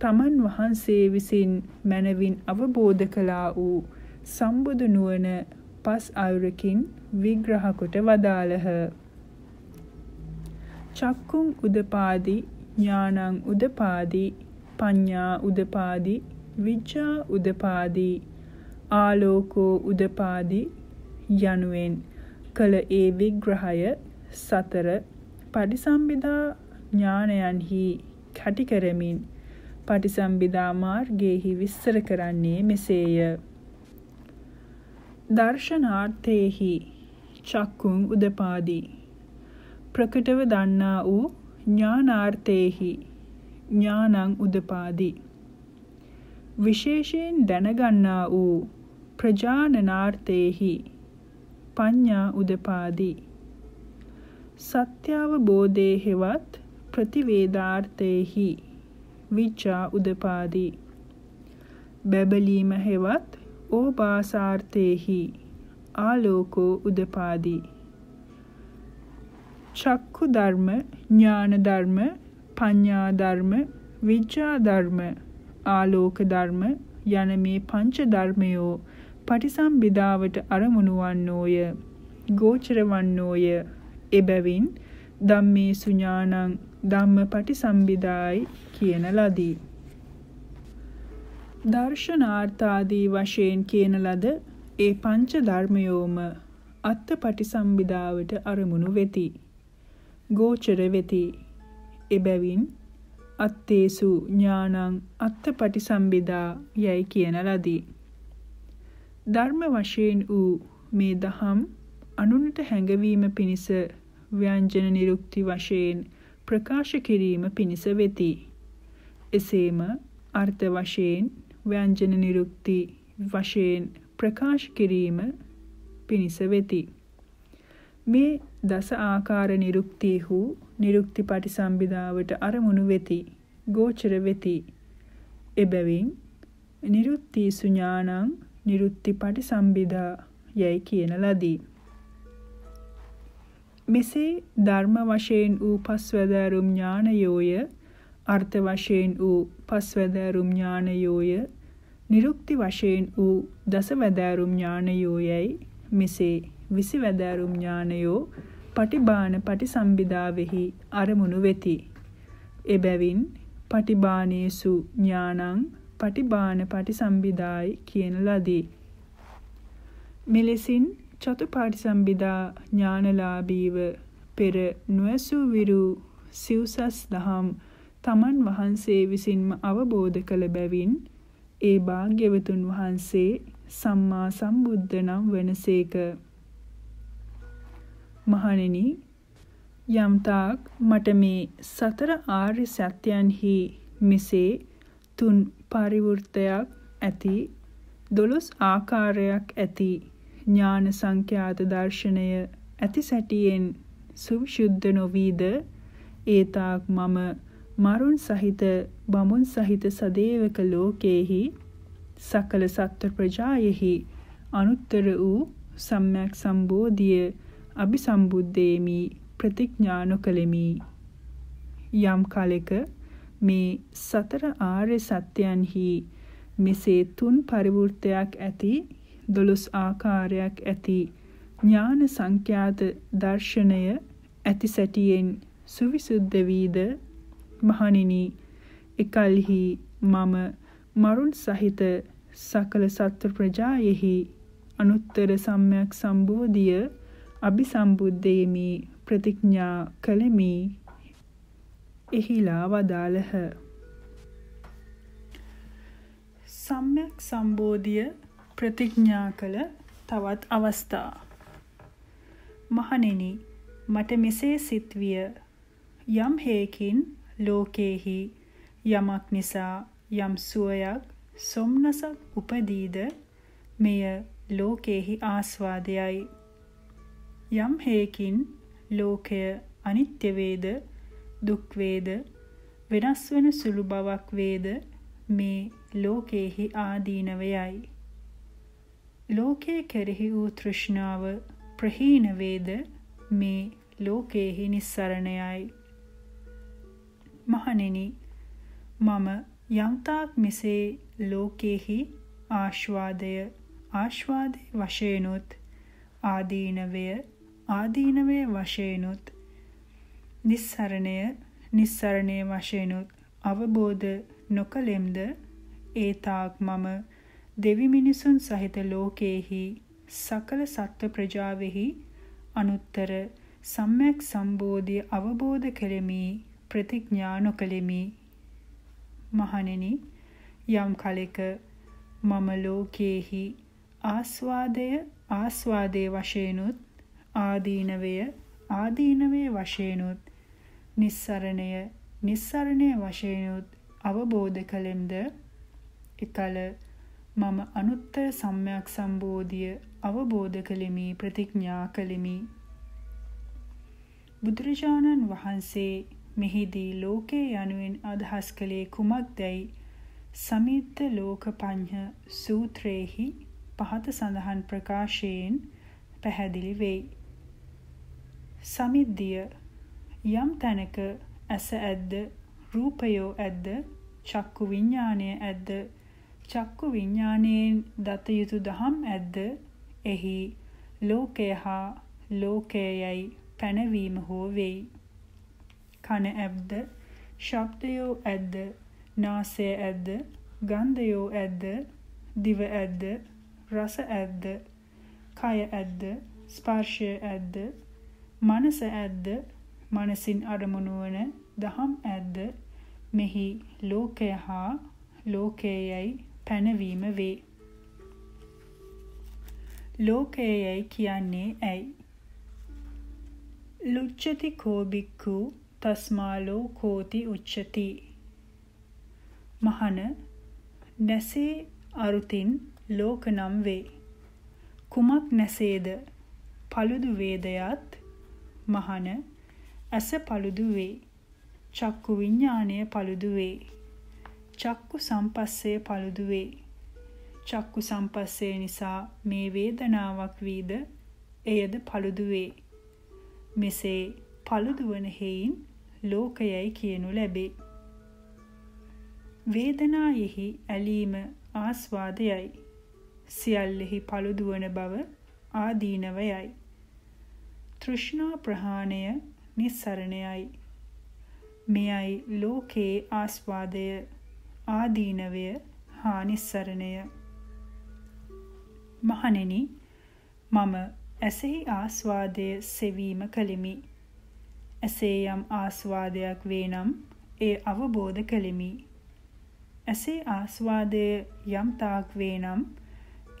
තමන් වහන්සේ විසින් මනවින් අවබෝධ කළා වූ සම්බුදු නුවණ පස් අයුරකින් විග්‍රහ කොට වදාළහ. චක්කුං උදපාදි ඥානං උදපාදි පඤ්ඤා උදපාදි විජ්ජා උදපාදි ආලෝකෝ උදපාදි යනුවෙන් කළ ඒ විග්‍රහය සතර පටිසම්භිදා ඥානයන්හි කැටි කරමින් පටිසම්භිදා මාර්ගයේහි විස්තර කරන්නේ මෙසේය. දර්ශනාර්ථේහි චක්කුං උදපාදී ප්‍රකටව දන්නා වූ ඥානාර්ථේහි ඥානං උදපාදී විශේෂයෙන් දැනගන්නා වූ ප්‍රජානනාර්ථේහි පඤ්ඤා උදපාදී. සත්‍යාවබෝධේ හෙවත් ප්‍රතිවේදාර්ථේහි විචා උදපාදී. බැබලීම හෙවත් ඕපාසාර්ථේහි ආලෝකෝ උදපාදී. චක්කු ධර්ම ඥාන ධර්ම පඤ්ඤා ධර්ම විඥා ධර්ම ආලෝක ධර්ම යන මේ පංච ධර්මයෝ පටිසම්භිදාවට අරමුණු වන්නෝය ගෝචර වන්නෝය එබැවින් ධම්මේසු ඥානං ධම්මපටි සම්බිදායි කියන ලදී. දර්ශනාර්ථාදී වශයෙන් කියන ලද ඒ පංච ධර්මයෝම අත්ත පටිසම්භිදාවට අරමුණු වෙති. ගෝචර වෙති. එබැවින් අත්තේසු ඥානං අත්ත පටිසම්භිදා යයි කියන ලදී. ධර්ම වශයෙන් වූ මේ දහම් අනුනට හැඟවීම පිණිස ව්‍යංජන නිරුක්ති වශයෙන් ප්‍රකාශ කිරීම පිණිස වෙති. එසේම අර්ථ වශයෙන් ව්‍යංජන නිරුක්ති වශයෙන් ප්‍රකාශ කිරීම පිණිස වෙති. මේ දස ආකාර නිරුක්තිහු නිරුක්ති පටිසම්භිදාවට අරමුණු වෙති. ගෝචර වෙති. එබැවින් නිරුක්තිසු ඥානං නිරුක්ති පටිසම්භිදා යයි කියන ලදී. මෙසේ ධර්ම වශයෙන් වූ පස්වැදෑරුම් ඥානයෝය අර්ථ වශයෙන් වූ පස්වැදෑරුම් ඥානයෝය නිරුක්ති වශයෙන් වූ දසවැදෑරුම් ඥානයෝයයි මෙසේ විසිවැදෑරුම් ඥානයෝ පටිභාන පටිසම්භිදාවෙහි අරමුණු වෙති. එබැවින් පටිභානේසු ඥානං පටිභාන පටිසම්භිදායි කියන ලදී. මෙලෙසින් චතුපාටිසම්භිදා ඥානලාභීව පෙර නොඇසූ විරු සිව්සස් දහම් තමන් වහන්සේ විසින්ම අවබෝධ කළ බැවින් ඒ භාග්‍යවතුන් වහන්සේ සම්මා සම්බුද්ධ නම් වෙනසේක. මහණෙනි යම්තාක් මට මේ සතර ආර්ය සත්‍යයන්හි මෙසේ තුන් පරිවෘත්තයක් ඇති දොළොස් ආකාරයක් ඇති ඥාන සංඛ්‍යාත දර්ශනය ඇති සැටියෙන් සුවිශුද්ධ නොවීද? ඒතාක් මම මරුන් සහිත බමුන් සහිත සදේවක ලෝකේහි සකල සත්ව ප්‍රජායෙහි අනුත්තර වූ සම්්‍යක් සම්බෝධිය අபிසම්බුද්දේමි ප්‍රතිඥා නොකලෙමි යම් කලෙක මේ සතර ආර්ය සත්‍යයන්හි මෙසේ තුන් පරිවෘත්තයක් ඇති දොළොස් ආකාරයක් ඇති ඥාන සංඛ්‍යාත දර්ශනය ඇති සැටියෙන් සුවිසුද්ධ වීද? මහණෙනි එකල්හි මම මරුන් සහිත සකල සත්ව ප්‍රජායෙහි අනුත්තර සම්්‍යක් සම්බෝධිය අபிසම්බුද්දේමි ප්‍රතිඥා කළෙමි. එහිලා වදාළහ. සම්්‍යක් සම්බෝධිය ප්‍රතිඥා කළ තවත් අවස්ථා. මහණෙනි මට මෙසේ සිත්විය. යම් හේකින් ලෝකේහි යමක් නිසා යම් සුවයක් සොම්නසක් උපදීද? මෙය ලෝකේහි ආස්වාදයයි. යම් හේකින් ලෝකය අනිත්‍ය වේද? දුක් වේද? වෙනස් වෙන සුළු බවක් වේද? මේ ලෝකේහි ආදීනවයයි ලෝකයේ කෙරෙහි වූ තෘෂ්ණාව ප්‍රහීන වේද? මේ ලෝකේහි නිස්සරණයයි මහණෙනි මම යම්තාක් මෙසේ ලෝකේහි ආස්වාදය ආස්වාදේ වශයෙන්ුත් ආදීනවය ආදීනවේ වශයෙන්ුත් නිස්සරණය නිස්සරණයේ වශයෙන්ුත් අවබෝධ නොකලෙම්ද ඒතාක් මම දෙවි මිනිසුන් සහිත ලෝකේහි සකල සත්ව ප්‍රජාවෙහි අනුත්තර සම්්‍යක් සම්බෝධිය අවබෝධ කෙරෙමි ප්‍රතිඥා නොකළෙමි. මහණෙනි යම් කලෙක මම ලෝකයේහි ආස්වාදය ආස්වාදයේ වශයෙන්ුත් ආදීනවය ආදීනවේ වශයෙන්ුත් නිස්සරණය. නිස්සරණයේ වශයෙන්ුත් අවබෝධ කළෙම්ද? එකල මම අනුත්තර සම්්‍යක් සම්බෝධිය අවබෝධ කළෙමි ප්‍රතිඥා කළෙමි. බුදුරජාණන් වහන්සේ මෙහිදී ලෝකය යනුවෙන් අදහස් කළේ කුමක්දැයි සමිද්ද ලෝකපඤ්හ සූත්‍රයේහි පහත සඳහන් ප්‍රකාශයෙන් පැහැදිලි වෙයි. සමිද්දිය යම් තැනක ඇස ඇද්ද රූපයෝ ඇද්ද චක්කු විඤ්ඤාණය ඇද්ද චක්කු විඤ්ඤාණයෙන් දත යුතු දහම් ඇද්ද එහි ලෝකය හා ලෝකයයි පැනවීම හෝ වෙයි. කන ඇද්ද ශබ්දයෝ ඇද්ද නාසය ඇද්ද ගන්ධයෝ ඇද්ද දිව ඇද්ද රස ඇද්ද කය ඇද්ද ස්පර්ශය ඇද්ද මනස ඇද්ද මනසින් අරමුණු වන දහම් ඇද්ද? මෙහි ලෝකය හා ලෝකයේයි පැනවීම වේ. ලෝකයේයි කියන්නේ ඇයි? ලුච්ඡති කෝ බික්ඛු තස්මා ලෝකෝති උච්චති මහන නැසේ අරුතින් ලෝක නම් වේ. කුමක් නැසේද? paludu වේදයත් මහන ඇස paludu වේ චක්කු විඥාණය paludu වේ චක්කු සම්පස්සේ paludu වේ චක්කු සම්පස්සේ නිසා මේ වේදනාවක් වීද එයද paludu වේ මෙසේ paludu වන හේයින් ලෝකයයි කියනු ලැබේ. වේදනායෙහි ඇලීම ආස්වාදයයි. සියල්ලෙහි paludu වන බව ආදීනවයයි. තෘෂ්ණා ප්‍රහාණය නිස්සරණයයි මෙයයි ලෝකේ ආස්වාදය ආදීනවය හා නිස්සරණය මහණෙනි මම ඇසෙහි ආස්වාදය සෙවීම කළෙමි. ඇසේ යම් ආස්වාදයක් වේ නම් ඒ අවබෝධ කළෙමි. ඇසේ ආස්වාදය යම් තාක් වේ නම්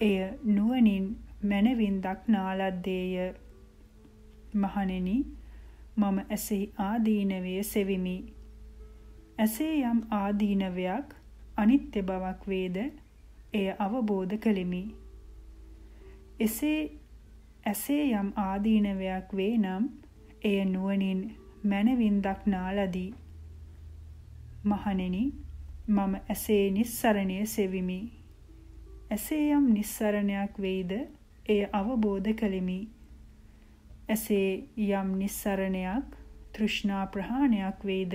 එය නුවණින් මනවින් දක්නා ලද්දේය. මහණෙනි මම ඇසෙහි ආදීනවය සෙවිමි. ඇසේ යම් ආදීනවයක් අනිත්‍ය බවක් වේද එය අවබෝධ කළෙමි. එසේ ඇසේ යම් ආදීනවයක් වේ නම් එය නුවණින් මනවින් දක්නා ලදී. මහණෙනි මම ඇසේ නිස්සරණය සෙවිමි. ඇසේ යම් නිස්සරණයක් වෙයිද එය අවබෝධ කළෙමි. ඇසේ යම් නිස්සරණයක් තෘෂ්ණා ප්‍රහාණයක් වෙයිද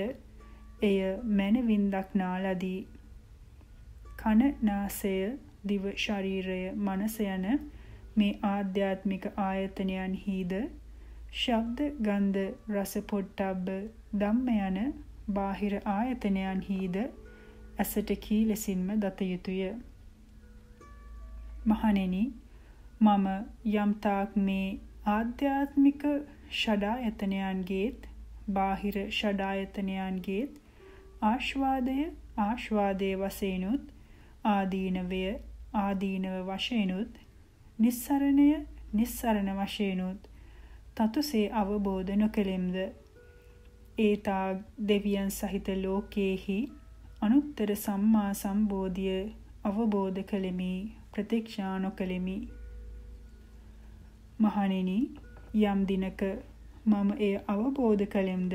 එය මනවින් දක්නා ලදී. කන නාසය දිව ශරීරය මනස යන මේ ආධ්‍යාත්මික ආයතනයන්හිද ශබ්ද ගන්ධ රස පොට්ටබ්බ ධම්ම යන බාහිර ආයතනයන්හිද ඇසට කී ලෙසින්ම දත යුතුය. මහණෙනි මම යම්තාක් මේ ආධ්‍යාත්මික ෂඩායතනයන්ගේත් බාහිර ෂඩායතනයන්ගේත් ආශ්වාදය ආශ්වාදයේ වශයෙන්ුත් ආදීනවය ආදීනව වශයෙන්ුත් නිස්සරණය නිස්සරණ වශයෙන්ුත් තතුසේ අවබෝධ නොකෙලෙම්ද ඒතා දෙවියන් සහිත ලෝකයේහි අනුත්තර සම්මා සම්බෝධිය අවබෝධ කළෙමි ප්‍රතික්ෂා නොකළෙමි. මහණෙනි යම් දිනක මම එය අවබෝධ කළෙම්ද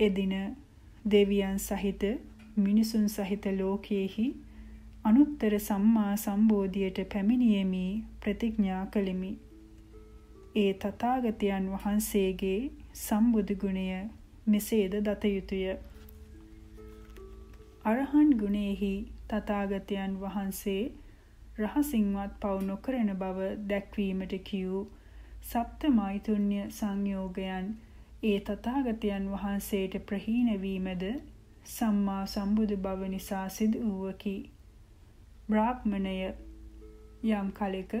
එදින දෙවියන් සහිත මිනිසුන් සහිත ලෝකයේහි අනුත්තර සම්මා සම්බෝධියට පැමිණීමේ ප්‍රතිඥා කළෙමි. ඒ තථාගතයන් වහන්සේගේ සම්බුදු ගුණය මෙසේද දත යුතුය. අරහන් ගුණෙහි තථාගතයන් වහන්සේ රහසින්වත් පවු නොකරන බව දැක්වීමට කියූ සප්තමෛතුන්‍ය සංයෝගයන් ඒ තථාගතයන් වහන්සේට ප්‍රහීන වීමද සම්මා සම්බුදු බව නිසා සිදු වූවකි. බ්‍රාහ්මණය යම් කලෙක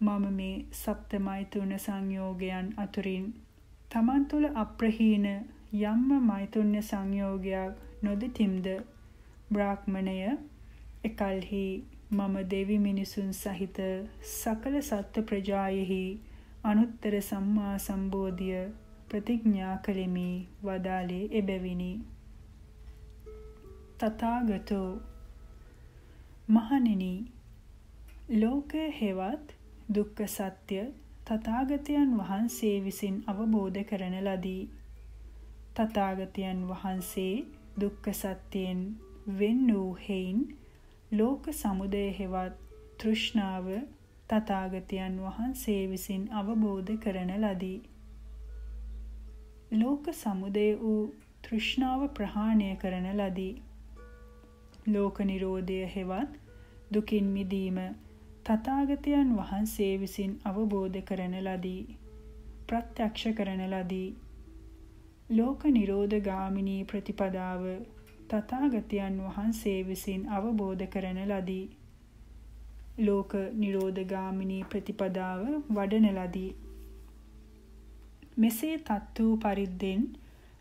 මම මේ සප්තමෛතුන සංයෝගයන් අතුරින් තමන් තුළ අප්‍රහීන යම්ම මෛතුන්‍ය සංයෝගයක් නොදෙතිම්ද බ්‍රාහ්මණය එකල්හි මම දෙවි මිනිසුන් සහිත සකල සත්ත්ව ප්‍රජායෙහි අනුත්තර සම්මා සම්බෝධිය ප්‍රතිඥා කළෙමි වදාලේ එබැවිනි තථාගතෝ මහණෙනි ලෝකය හෙවත් දුක්ඛ සත්‍ය තථාගතයන් වහන්සේ විසින් අවබෝධ කරන ලදී. තථාගතයන් වහන්සේ දුක්ඛ සත්‍යයෙන් වෙන් වූ හේයින් ලෝක සමුදය හෙවත් තෘෂ්ණාව තථාගතයන් වහන්සේ විසින් අවබෝධ කරන ලදී. ලෝක සමුදය වූ තෘෂ්ණාව ප්‍රහාණය කරන ලදී. ලෝක නිරෝධය හෙවත් දුකින් මිදීම තථාගතයන් වහන්සේ විසින් අවබෝධ කරන ලදී ප්‍රත්‍යක්ෂ කරන ලදී ලෝක නිරෝධ ගාමිනී ප්‍රතිපදාව තථාගතයන් වහන්සේ විසින් අවබෝධ කරන ලදී. ලෝක නිරෝධගාමිනී ප්‍රතිපදාව වඩන ලදී. මෙසේ තත් වූ පරිද්දෙන්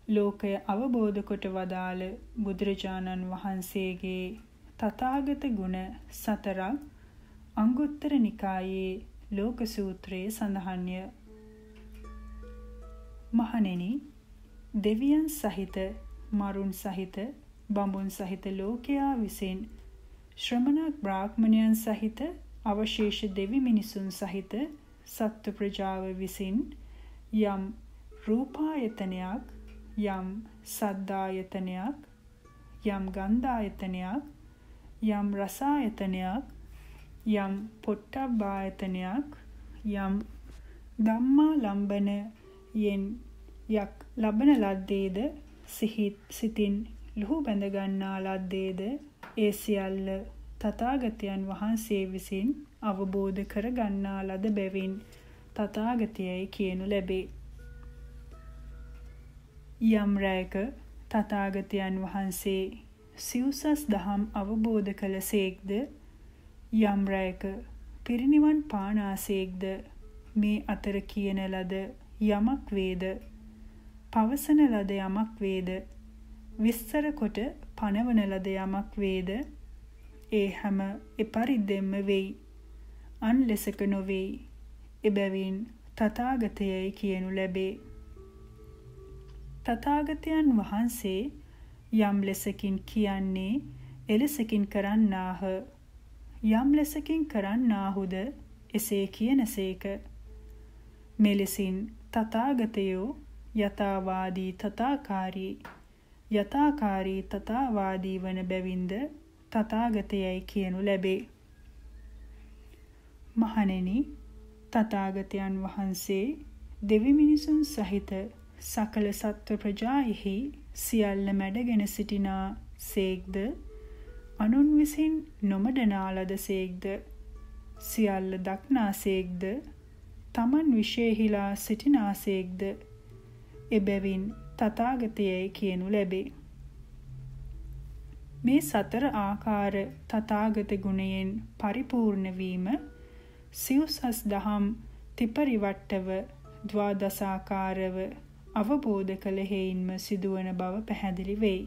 ලෝකය අවබෝධ කොට වදාළ බුදුරජාණන් වහන්සේගේ තථාගත ගුණ සතරක් අංගුත්තර නිකායේ ලෝක සූත්‍රයේ සඳහන්ය. මහණෙනි දෙවියන් සහිත මරුන් සහිත බඹුන් සහිත ලෝකයා විසින් ශ්‍රමණ බ්‍රාහ්මණයන් සහිත අවශේෂ දෙවි මිනිසුන් සහිත සත්ව ප්‍රජාව විසින් යම් රූපායතනයක් යම් සද්දායතනයක් යම් ගන්ධායතනයක් යම් රසායතනයක් යම් පොට්ටබ්බායතනයක් යම් ධම්මා ලම්බන යෙන් යක් ලබන ලද්දේද සිහිත් සිතින් ලුහු බැඳ ගන්නා ලද්දේද ඒ සියල්ල තථාගතයන් වහන්සේ විසින් අවබෝධ කර ගන්නා ලද බැවින් තථාගතයයි කියනු ලැබේ. යම් රැයක තථාගතයන් වහන්සේ සිව්සස් දහම් අවබෝධ කළසේක්ද යම් රැයක පිරිනිවන් පානාසේක්ද මේ අතර කියන ලද යමක් වේද? පවසන ලද යමක් වේද? විස්තර කොට පනවන ලද යමක් වේද? ඒ හැම එපරිද්දෙම්ම වෙයි. අන් ලෙසක නොවේයි. එබැවින් තථාගතයයි කියනු ලැබේ. තථාගතයන් වහන්සේ යම් ලෙසකින් කියන්නේ එලෙසකින් කරන්නාහ. යම් ලෙසකින් කරන්නාහුද එසේ කියනසේක මෙලෙසින් තථාගතයෝ යථාවාදී තථාකාරී. යථාකාරී තථාවාදී වන බැවින්ද තථාගතයයි කියනු ලැබේ. මහණෙනි තථාගතයන් වහන්සේ දෙවි මිනිසුන් සහිත සකල සත්ව ප්‍රජායෙහි සියල්ල මැඩගෙන සිටිනා සේක්ද අනුන් විසින් නොමඩනා ලදසේක්ද සියල්ල දක්නාසේක්ද තමන් විශේහිලා සිටිනාසේක්ද එබැවින් තථාගතයයි කියනු ලැබේ මේ සතර ආකාර තථාගත ගුණයෙන් පරිපූර්ණ වීම සිව්සස් දහම් තිපරිවට්ටව ද්වාදසාකාරව අවබෝධ කළ හේයින්ම සිදුවන බව පැහැදිලි වෙයි.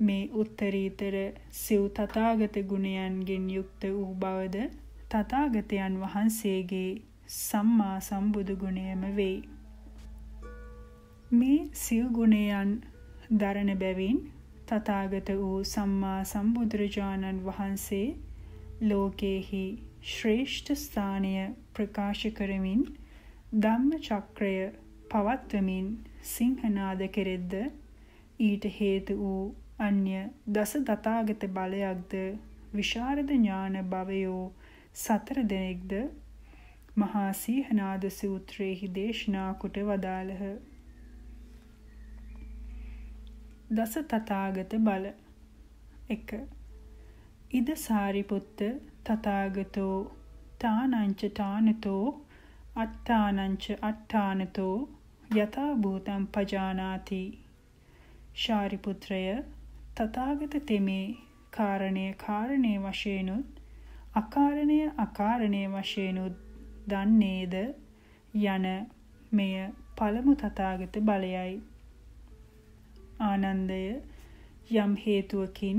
මේ උත්තරීතර සිව් තථාගත ගුණයන්ගෙන් යුක්ත වූ බවද තථාගතයන් වහන්සේගේ සම්මා සම්බුදු ගුණයම වෙයි. මේ සිව් ගුණයන් දරණ බැවින් තථාගත වූ සම්මා සම්බුදුරජාණන් වහන්සේ ලෝකේහි ශ්‍රේෂ්ඨ ස්ථානය ප්‍රකාශ කරමින් ධම්ම චක්‍රය පවත්වමින් සිංහනාද කෙරෙද්ද ඊට හේතු වූ අන්‍ය දස තථාගත බලයක්ද විශාරද ඥාන භවයෝ සතර දෙනෙක්ද මහා සීහනාද සූත්‍රයේහි දේශනා කොට වදාළහ. දස තථාගත බල 1 ඉද සාරිපුත්ත තථාගතෝ තානංච තානතෝ අත්තානංච අට්ඨානතෝ යථා භූතං පජානාති. ශාරිපුත්‍රය තථාගත තෙමේ කාරණය කාරණේ වශයෙන්ුත් අකාරණය අකාරණේ වශයෙන්ුත් දන්නේද? යන මෙය පළමු තථාගත බලයයි. ආනන්දය යම් හේතුවකින්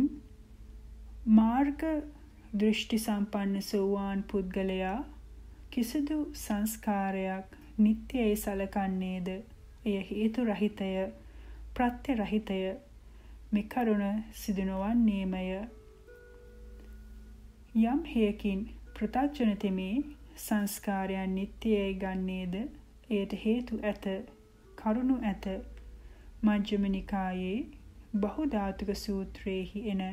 මාර්ග දෘෂ්ටි සම්පන්න සෝවාන් පුද්ගලයා කිසිදු සංස්කාරයක් නිට්ටයයි සලකන්නේද? එය හේතු රහිතය ප්‍රත්‍ය රහිතය මේ කරුණ සිදු නොවන්නේමය යම් හේකින් පෘථග්ජන තෙමේ සංස්කාරයන් නිට්ටයයි ගන්නේද? එයට හේතු ඇත කරුණු ඇත. මජ්ක්‍ධිම නිකායේ බහුධාතුක සූත්‍රයේහි එන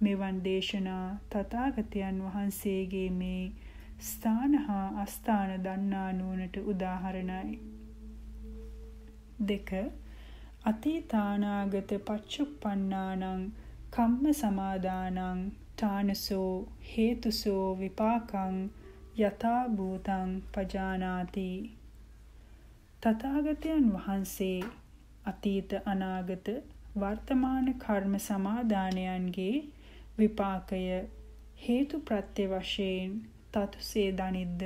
මෙවන් දේශනා තථාගතයන් වහන්සේගේ මේ ස්ථාන හා අස්ථාන දන්නා නුවණට උදාහරණයි. දෙක අතීතානාගත පච්චුප්පන්නානං කම්ම සමාදානං තානසෝ හේතුසෝ විපාකං යථා භූතං පජානාති තථාගතයන් වහන්සේ අතීත අනාගත වර්තමාන කර්ම සමාදානයන්ගේ විපාකය හේතු ප්‍රත්‍ය වශයෙන් තතුසේ දනිද්ද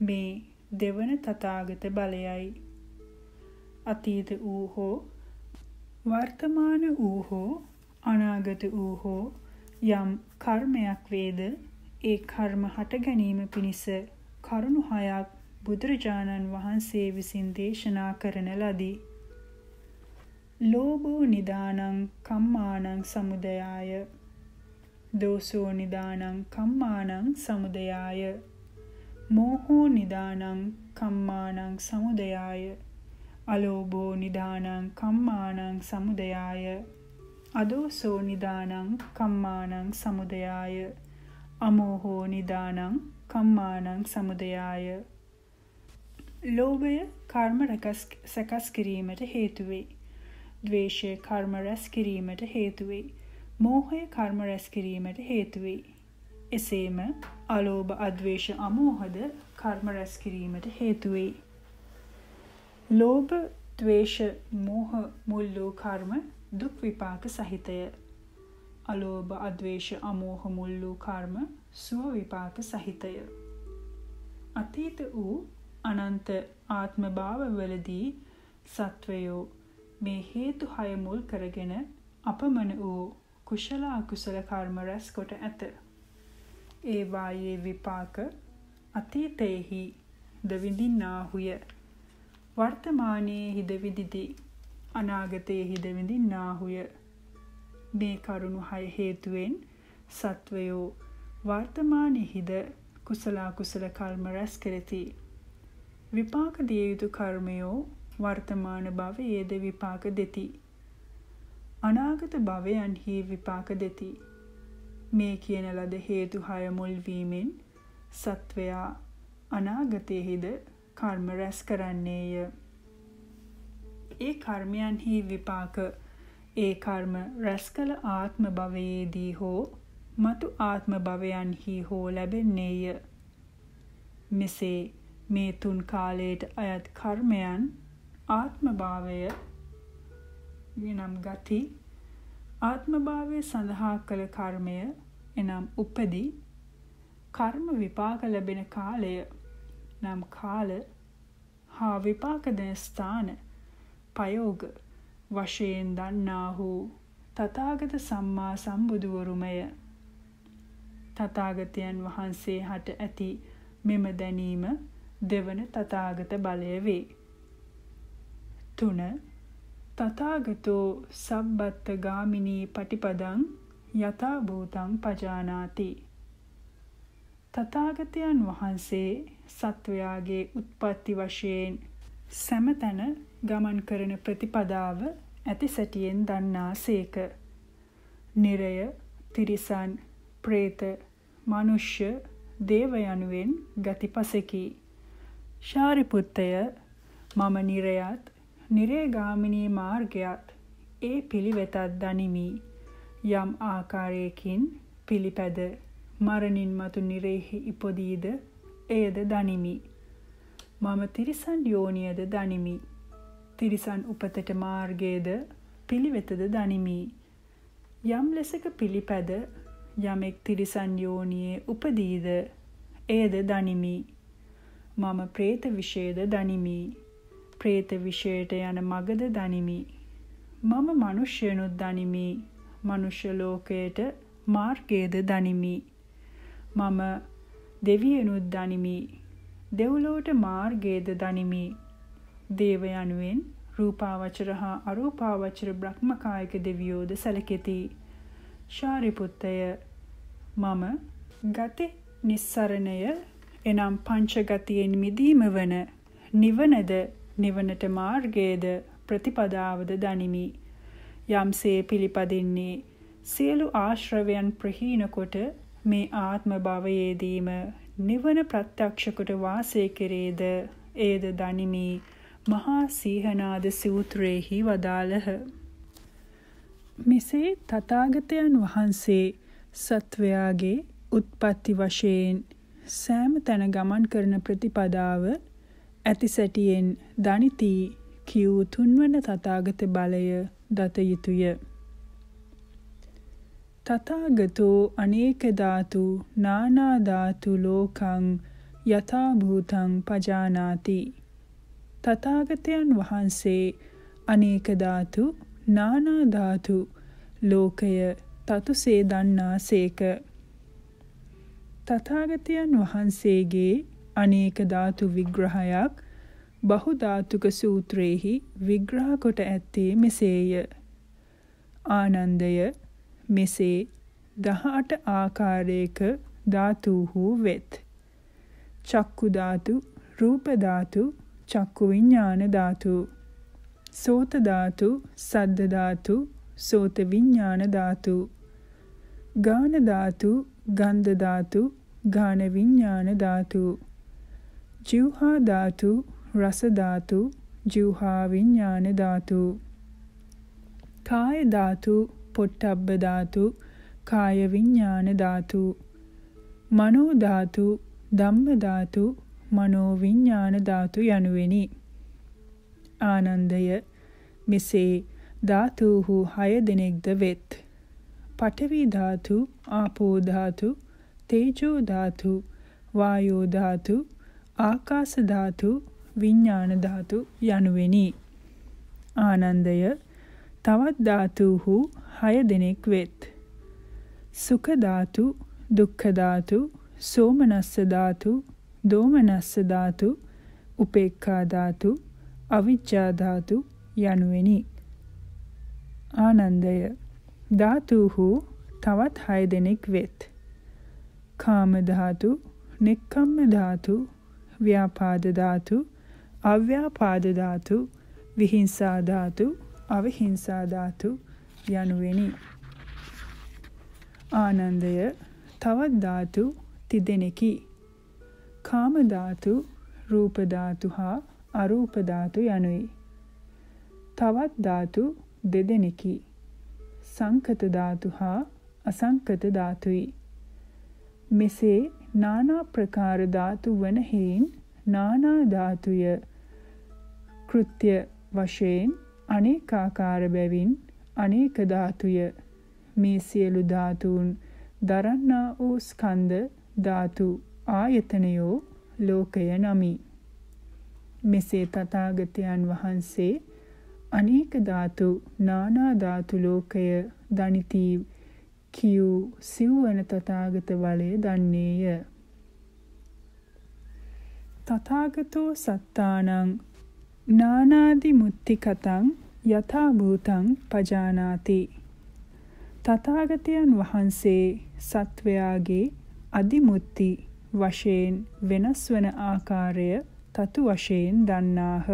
මේ දෙවන තථාගත බලයයි අතීත වූ හෝ වර්තමාන වූ හෝ අනාගත වූ හෝ යම් කර්මයක් වේද ඒ කර්ම හට ගැනීම පිණිස කරුණු හයක් බුදුරජාණන් වහන්සේ විසින් දේශනා කරන ලදී. ලෝභෝ නිදානං කම්මානං සමුදයාය. දෝසෝ නිදානං කම්මානං සමුදයාය. මෝහෝ නිදානං කම්මානං සමුදයාය. අලෝභෝ නිදානං කම්මානං සමුදයාය. අදෝසෝ නිදානං කම්මානං සමුදයාය. අමෝහෝ නිදානං කම්මානං සමුදයාය. ලෝභය කර්ම සැකස් කිරීමට හේතු වේ. ද්වේෂය කර්ම රැස් කිරීමට හේතු වේ. මෝහය කර්ම රැස් කිරීමට හේතු වේ. එසේම අලෝභ අද්වේෂ අමෝහද කර්ම රැස් කිරීමට හේතු වේ. ලෝභ ද්වේෂ මෝහ මුල් වූ කර්ම දුක් විපාක සහිතය. අලෝභ අද්වේෂ අමෝහ මුල් වූ කර්ම සුව විපාක සහිතය. අතීත වූ අනන්ත ආත්ම භාවවලදී සත්වයෝ මේ හේතු හය මුල් කරගෙන අපමණ වූ කුශල අකුසල කර්ම රැස් කොට ඇත. ඒ වායේ විපාක අතීතයේහි ද විඳින්නාහුය. වර්තමානයේ හිද විදිදී අනාගතයේ හිද විඳින්නාහුය. මේ කරුණු හය හේතුවෙන් සත්වයෝ වර්තමානයේහිද කුසල කුසල කර්ම රැස් කරති. විපාක දිය යුතු කර්මයෝ වර්තමාන භවයේද විපාක දෙති. අනාගත භවයන්හි විපාක දෙති. මේ කියන ලද හේතු හය මුල් වීමෙන් සත්වයා අනාගතයේහිද කර්ම රැස් කරන්නේය. ඒ කර්මයන්හි විපාක ඒ කර්ම රැස් කළ ආත්ම භවයේදී හෝ මතු ආත්ම භවයන්හි හෝ ලැබෙන්නේය. මෙසේ මේ තුන් කාලයට අයත් කර්මයන් ආත්මභාවය එනම් ගති ආත්මභාවය සඳහා කළ කර්මය එනම් උපදී කර්ම විපාක ලැබෙන කාලය නම් කාල හා විපාක දෙන ස්ථාන පයෝග වශයෙන් දන්නාහු තථාගත සම්මා සම්බුදුවරුමය. තථාගතයන් වහන්සේ හට ඇති මෙම දැනීම දෙවන තථාගත බලය වේ. 3. තථාගතෝ සබ්බත්ත ගාමිනී පටිපදං යථා භූතං පජානාති. තථාගතයන් වහන්සේ සත්වයාගේ උත්පත්ති වශයෙන් සෑමතැන ගමන් කරන ප්‍රතිපදාව ඇති සැටියෙන් දන්නාසේක. නිරය, තිරිසන්, പ്രേත, මනුෂ්‍ය, දේව යනුවෙන් ගතිපසකි. ශාරිපුත්තය මම නිරයත්, නිරේගාමිනී මාර්ගයත් ඒ පිළිවෙතත් දනිමි. යම් ආකාරයකින් පිළිපැද මරණින් මතු නිරේහි ඉපදීද එයද දනිමි. මම තිරිසන් යෝනියද දනිමි. තිරිසන් උපතට මාර්ගයේද පිළිවෙතද දනිමි. යම් ලෙසක පිළිපැද යමෙක් තිරිසන් යෝනියේ උපදීද එයද දනිමි. මම പ്രേත විශේෂද දනිමි. പ്രേත විශේෂයට යන මගද දනිමි. මම මිනිස්යනුත් දනිමි. මනුෂ්‍ය ලෝකයට මාර්ගයේද දනිමි. මම දෙවියනුත් දනිමි. දෙව්ලොවට මාර්ගයේද දනිමි. දේව යනුවෙන් රූපාවචර හා අරූපාවචර බ්‍රහ්මකායක දෙවියෝද සැලකෙති. ශාරිපුත්තය මම ගති නිස්සරණය එනම් පංචගතියෙන් මිදීම වන නිවනද නිවනට මාර්ගයේද ප්‍රතිපදාවද දනිමි. යම්සේ පිළිපදින්නේ සියලු ආශ්‍රවයන් ප්‍රහීන කොට මේ ආත්ම භවයේදීම නිවන ප්‍රත්‍යක්ෂ කොට වාසය කෙරේද ඒද දනිමි මහා සීහනාද සූත්‍රයේහි වදාළහ. මෙසේ තථාගතයන් වහන්සේ සත්වයාගේ උත්පත්ති වශයෙන් සෑම තැන ගමන් කරන ප්‍රතිපදාව ඇති සැටියෙන් දනිති කියූ තුන්වන තථාගත බලය දත යුතුය. තථාගතෝ අනේක ධාතු නානා ධාතු ලෝකං යථා භූතං පජානාති. තථාගතයන් වහන්සේ අනේක ධාතු නානා ධාතු ලෝකය තතුසේ දන්නාසේක. තථාගතයන් වහන්සේගේ අනේක ධාතු විග්‍රහයක් බහු ධාතුක සූත්‍රයේහි විග්‍රහ කොට ඇත්තේ මෙසේය. ආනන්දය මෙසේ 18 ආකාරයක ධාතුහු වෙත්. චක්කු ධාතු, රූප ධාතු, චක්කු විඥාන ධාතු, සෝත ධාතු, සද්ද ධාතු, සෝත විඥාන ධාතු, ගාන ධාතු, ගන්ධ ධාතු, ගාන විඥාන ධාතු, ජීවහා ධාතු, රස ධාතු, ජීවහා විඥාන ධාතු. කාය ධාතු, පොට්ටබ්බ ධාතු, කාය විඥාන ධාතු. මනෝ ධාතු, ධම්ම ධාතු, මනෝ විඥාන ධාතු යනුවෙනි. ආනන්දය මෙසේ ධාතුහු හය දෙනෙක්ද වෙත්. පඨවි ධාතු, ආපෝ ධාතු, තේජෝ ධාතු, වායෝ ධාතු, ආකාශ ධාතු, විඥාන ධාතු යනුවෙනි. ආනන්දය තවත් ධාතුහු හය දෙනෙක් වෙත්. සුඛ ධාතු, දුක්ඛ ධාතු, සෝමනස්ස ධාතු, දෝමනස්ස ධාතු, උපේක්ඛා ධාතු, අවිජ්ජා ධාතු යනුවෙනි. ආනන්දය ධාතුහු තවත් හය දෙනෙක් වෙත්. කාම ධාතු, නෙක්ඛම්ම ධාතු, ව්‍යාපාද ධාතු, අව්‍යාපාද ධාතු, විහිංසා ධාතු, අවිහිංසා ධාතු යනුවෙනි. ආනන්දය තවත් ධාතු තිදෙනෙකි. කාම ධාතු, රූප ධාතු හා අරූප ධාතු යනුයි. තවත් ධාතු දෙදෙනෙකි. සංකත ධාතු හා අසංකත ධාතුයි. මෙසේ নানা ප්‍රකාර ධාතු වන හේයින් නානා ධාතුය කෘත්‍ය වශයෙන් අනේකාකාර බැවින් අනේක ධාතුය මේ සියලු ධාතුන් දරන්නා වූ ස්කන්ධ ධාතු ආයතනයෝ ලෝකය නමි. මෙසේ තථාගතයන් වහන්සේ අනේක ධාතු නානා ධාතු ලෝකය දනිති කියූ සිව්වන තථාගත බලය දන්නේය. තථාගතෝ සත්තානං නානාදි මුත්ති කතං යථා භූතං පජානාති තථාගතයන් වහන්සේ සත්වයාගේ අදිමුත්ති වශයෙන් වෙනස් වන ආකාරය තතු වශයෙන් දන්නාහ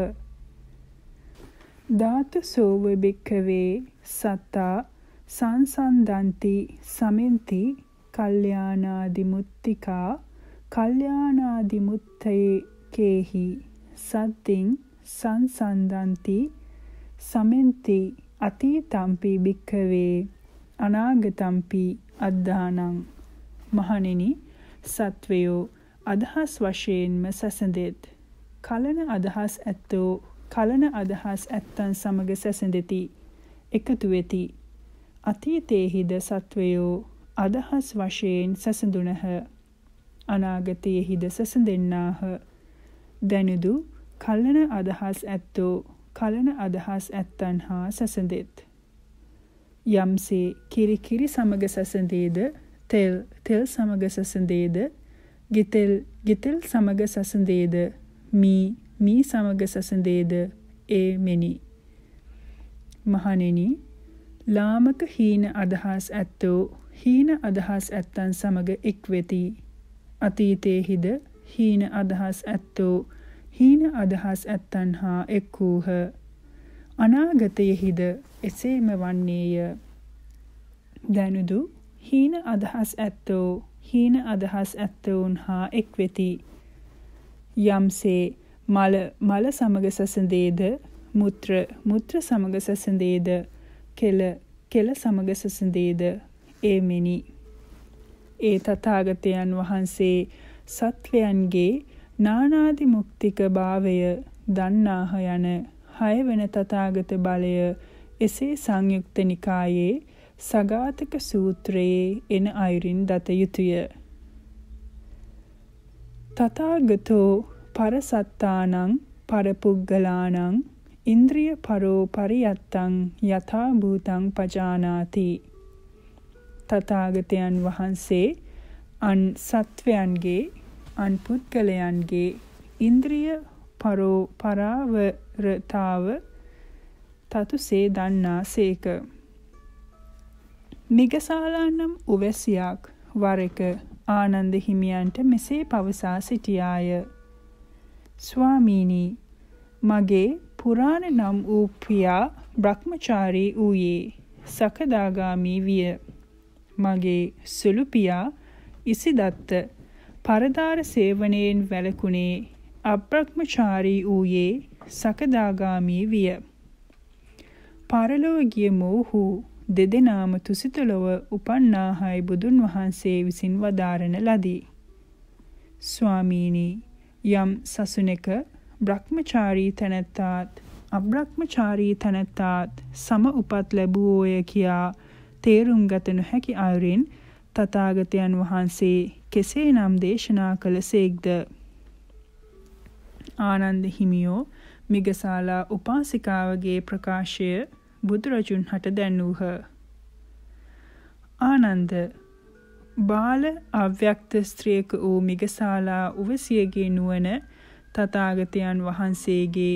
ධාතු සෝව බික්කවේ සත්තා සංසන්දන්ති සමෙන්ති කල්යාණාදි මුත්තිකා කල්යාණාදි මුත්තේ කේහි සද්දින් සංසන්දන්ති සමෙන්ති අතීතම්පි භික්ඛවේ අනාගතම්පි අද්ධානං. මහණෙනි සත්වයෝ අදහස් වශයෙන්ම සැසඳෙත්. කලන අදහස් ඇත්තෝ කලන අදහස් ඇත්තන් සමග සැසඳෙති. එකතු වෙති. අතීතයේහිද සත්වයෝ අදහස් වශයෙන් සැසඳුනහ අනාගතයේහිද සැසඳෙන්නාහ. දැනුදු කලන අදහස් ඇත්තෝ කලන අදහස් ඇත්තන් හා සැසඳෙත්. යම්සේ කිරි කිරි සමග සැසඳේද? තෙල් තෙල් සමග සැසඳේද? ගිතෙල් ගිතෙල් සමග සැසඳේද? මී මී සමග සැසඳේද? ඒ මෙනි. මහණෙනි ලාමක හීන අදහස් ඇත්තෝ හීන අදහස් ඇත්තන් සමග එක් වෙති. අතීතයේහිද හීන අදහස් ඇත්තෝ හීන අදහස් ඇත්තන් හා එක් වූහ. අනාගතයෙහිද එසේම වන්නේය. දැනුදු හීන අදහස් ඇත්තෝ හීන අදහස් ඇත්තවුන් හා එක් වෙති. යම්සේ මල මල සමග සසඳේද මුත්‍ර මුත්‍ර සමග සසඳේද කෙල කෙල සමග සසඳේද ඒ මෙනි. ඒ තථාගතයන් වහන්සේ සත්වයන්ගේ නානාදි මුක්තික භාවය දන්නාහ යන හය වෙන තථාගත බලය එසේ සංයුක්ත නිකායේ සගාතක සූත්‍රයේ එන අයුරින් දත යුතුය. තථාගතෝ පරසත්තානං පරපුග්ගලානං ඉන්ද්‍රිය පරෝ පරියත්තං යථා භූතං පජානාති. තථාගතයන් වහන්සේ අන් සත්වයන්ගේ අන් පුද්ගලයන්ගේ ඉන්ද්‍රිය පරෝ පරාවරතාව තතුසේ දන්නා සේක. මිගසාලා නම් උවැසියක් වර එක ආනන්ද හිමියන්ට මෙසේ පවසා සිටියාය. ස්වාමීනි මගේ පුරාණ නම් වූ පියා බ්‍රහ්මචාරී වූයේ සකදාගාමී විය. මගේ සුළු පියා ඉසිදත්ත පරදාර සේවනයෙන් වැළකුණේ අබ්‍රහ්මචාරී වූයේ සකදාගාමී විය. පරලොව ගිය මොහු දෙදෙනාම තුසිත ලොව උපන්නාහයි බුදුන් වහන්සේ විසින් වදාරන ලදී. ස්වාමීනි යම් සසුනක බ්‍රහ්මචාරී තැනැත්තාත් අබ්‍රහ්මචාරී තැනැත්තාත් සම උපත් ලැබුවෝය කියා තේරුම් ගත නොහැකි අයුරින් තථාගතයන් වහන්සේ කෙසේනම් දේශනා කළසේක්ද ආනන්ද හිමියෝ මිගසාලා උපාසිකාවගේ ප්‍රකාශය බුදුරජුන් හට දැන්වූහ. ආනන්ද බාල අව්‍යක්ත ස්ත්‍රියක වූ මිගසාලා උවසියගේ නුවණ තථාගතයන් වහන්සේගේ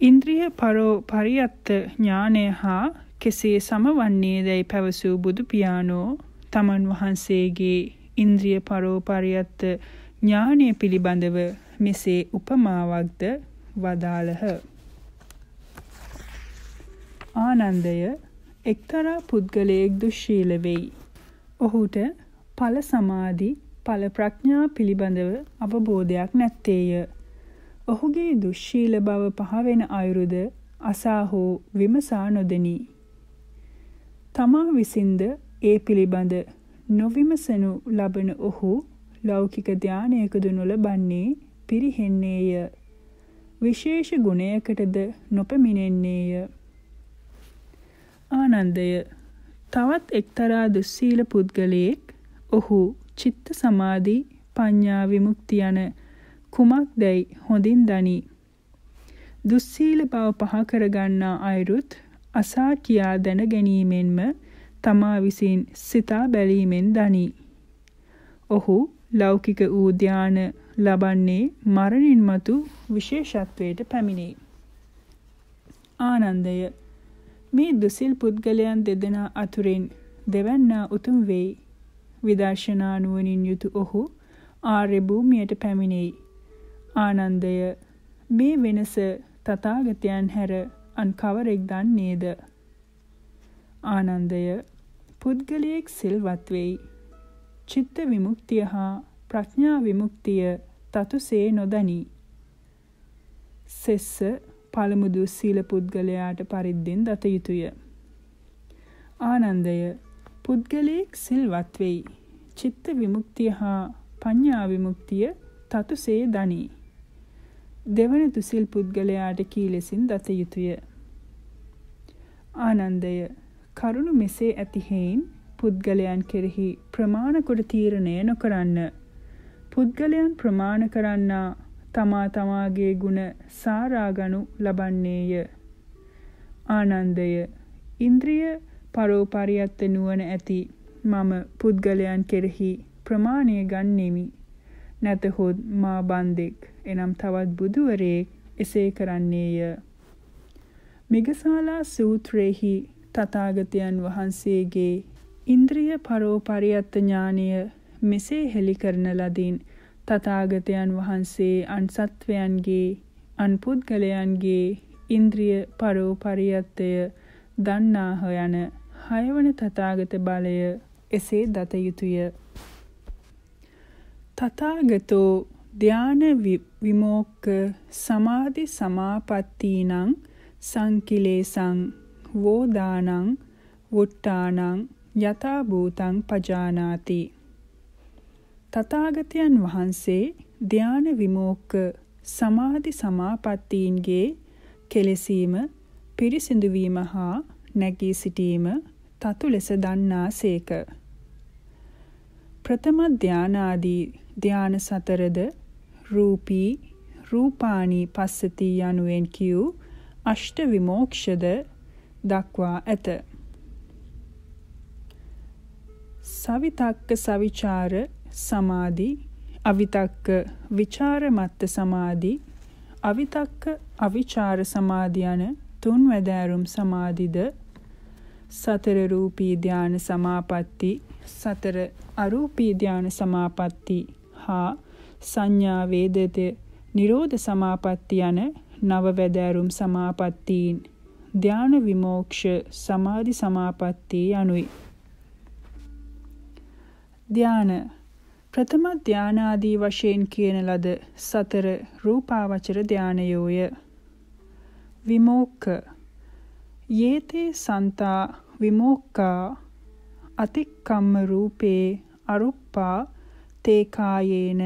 ඉන්ද්‍රිය පරෝ පරියත්ත ඥානය හා කෙසේ සමවන්නේදයි පැවසූ බුදු පියාණෝ තමන් වහන්සේගේ ඉන්ද්‍රිය පරෝ පරියත්ත ඥානය පිළිබඳව මෙසේ උපමාවක්ද වදාළහ. ආනන්දය එක්තරා පුද්ගලයෙක් දුශීල වෙයි. ඔහුට ඵල සමාධි ඵල ප්‍රඥා පිළිබඳව අවබෝධයක් නැත්තේය. ඔහුගේ දුශීල බව පහවෙන අයුරුද අසා හෝ විමසා නොදෙනී. තමා විසින්ද ඒ පිළිබඳ නොවිමසනු ලබන ඔහු ලෞකික ධානයකද නොලබන්නේ පිරිහෙන්නේය. විශේෂ ගුණයකටද නොපැමිණෙන්නේය. ආනන්දය තවත් එක්තරා දුස්සීල පුද්ගලයෙක් ඔහු චිත්ත සමාධි පඤ්ඤා විමුක්ති යන කුමක්දැයි හොඳින් දනි. දුස්සීල බව පහ කරගන්නා අයුරුත් අසා කියා දැන ගැනීමෙන්ම තමා විසින් සිතා බැලීමෙන් දනි. ඔහු ලෞකික වූ ධාන ලබන්නේ මරණින් මතු විශේෂත්වයට පැමිණේ. ආනන්දය මේ දුසිල් පුද්ගලයන් දෙදෙනා අතුරින් දෙවැන්නා උතුම් වෙයි. විදර්ශනා නුවණින් යුතු ඔහු ආර්ය භූමියට පැමිණෙයි. ආනන්දය මේ වෙනස තථාගතයන් හැර අන් කවරෙක් දන්නේද? ආනන්දය පුද්ගලයෙක් සිල්වත් වෙයි. චිත්ත විමුක්තිය හා ප්‍රඥා විමුක්තිය තතුසේ නොදනී. සෙස්ස පළමු දුස්සීල පුද්ගලයාට පරිද්දෙන් දත යුතුය. ආනන්දය පුද්ගලයෙක් සිල්වත් වෙයි. චිත්ත විමුක්තිය හා පඤ්ඤා විමුක්තිය තතුසේ දනී. දෙවන දුසිල් පුද්ගලයාට කී ලෙසින් දත යුතුය. ආනන්දය කරුණු මෙසේ ඇති හේයින් පුද්ගලයන් කෙරෙහි ප්‍රමාණ කොට තීරණය නොකරන්න. පුද්ගලයන් ප්‍රමාණ කරන්නා තමා තමාගේ ගුණ සාරාගනු ලබන්නේය. ආනන්දය ඉන්ද්‍රිය පරෝපරියත්ත නුවණ ඇති මම පුද්ගලයන් කෙරෙහි ප්‍රමාණය ගන්නෙමි. නැතහොත් මා බන්දෙක් එනම් තවත් බුදුවරයෙක් එසේ කරන්නේය. මිගසාලා සූත්‍රයේහි තථාගතයන් වහන්සේගේ ඉන්ද්‍රිය පරෝපරියත්ත ඥානය මෙසේ හෙළි කරන ලදින් තථාගතයන් වහන්සේ අන් සත්වයන්ගේ අන් පුද්ගලයන්ගේ ඉන්ද්‍රිය පරෝපරියත්තය දන්නාහ යන හයවන තථාගත බලය එසේ දත යුතුය. තථාගතෝ ධාන විමෝක්ක සමාධි සමාපත්තීනං සංකිලේසං වෝදානං වුට්ටානං යථා භූතං පජානාති තථාගතයන් වහන්සේ ධාන විමෝක්ක සමාධි සමාපත්තීන්ගේ කෙලසීම පිරිසිදු වීම හා නැගී සිටීම තතු ලෙස දන්නාසේක. ප්‍රථම ධානාදී ධාන සතරද රූපී රූපානී පස්සති යනුවෙන් කියූ අෂ්ට විමෝක්ෂද දක්වා ඇත. සවිතක්ක සවිචාර සමාධි අවිතක්ක විචාර මත්ත සමාධි අවිතක්ක අවිචාර සමාධි යන තුන් වැදෑරුම් සමාධිද සතර රූපී ධාන සමාපatti සතර අරූපී ධාන සමාපatti හා සංඥා වේදිත නිරෝධ සමාපatti යන නව වැදෑරුම් සමාපත්තීන් ධාන විමෝක්ෂ සමාධි සමාපatti යනුයි. ධාන ප්‍රථම ධානාදී වශයෙන් කියන ලද සතර රූපාවචර ධානයෝය. විමෝක්ඛ යේතේ සන්තා විමෝක්ඛා අතික්කම්ම රූපේ අරුප්පා තේ කායේන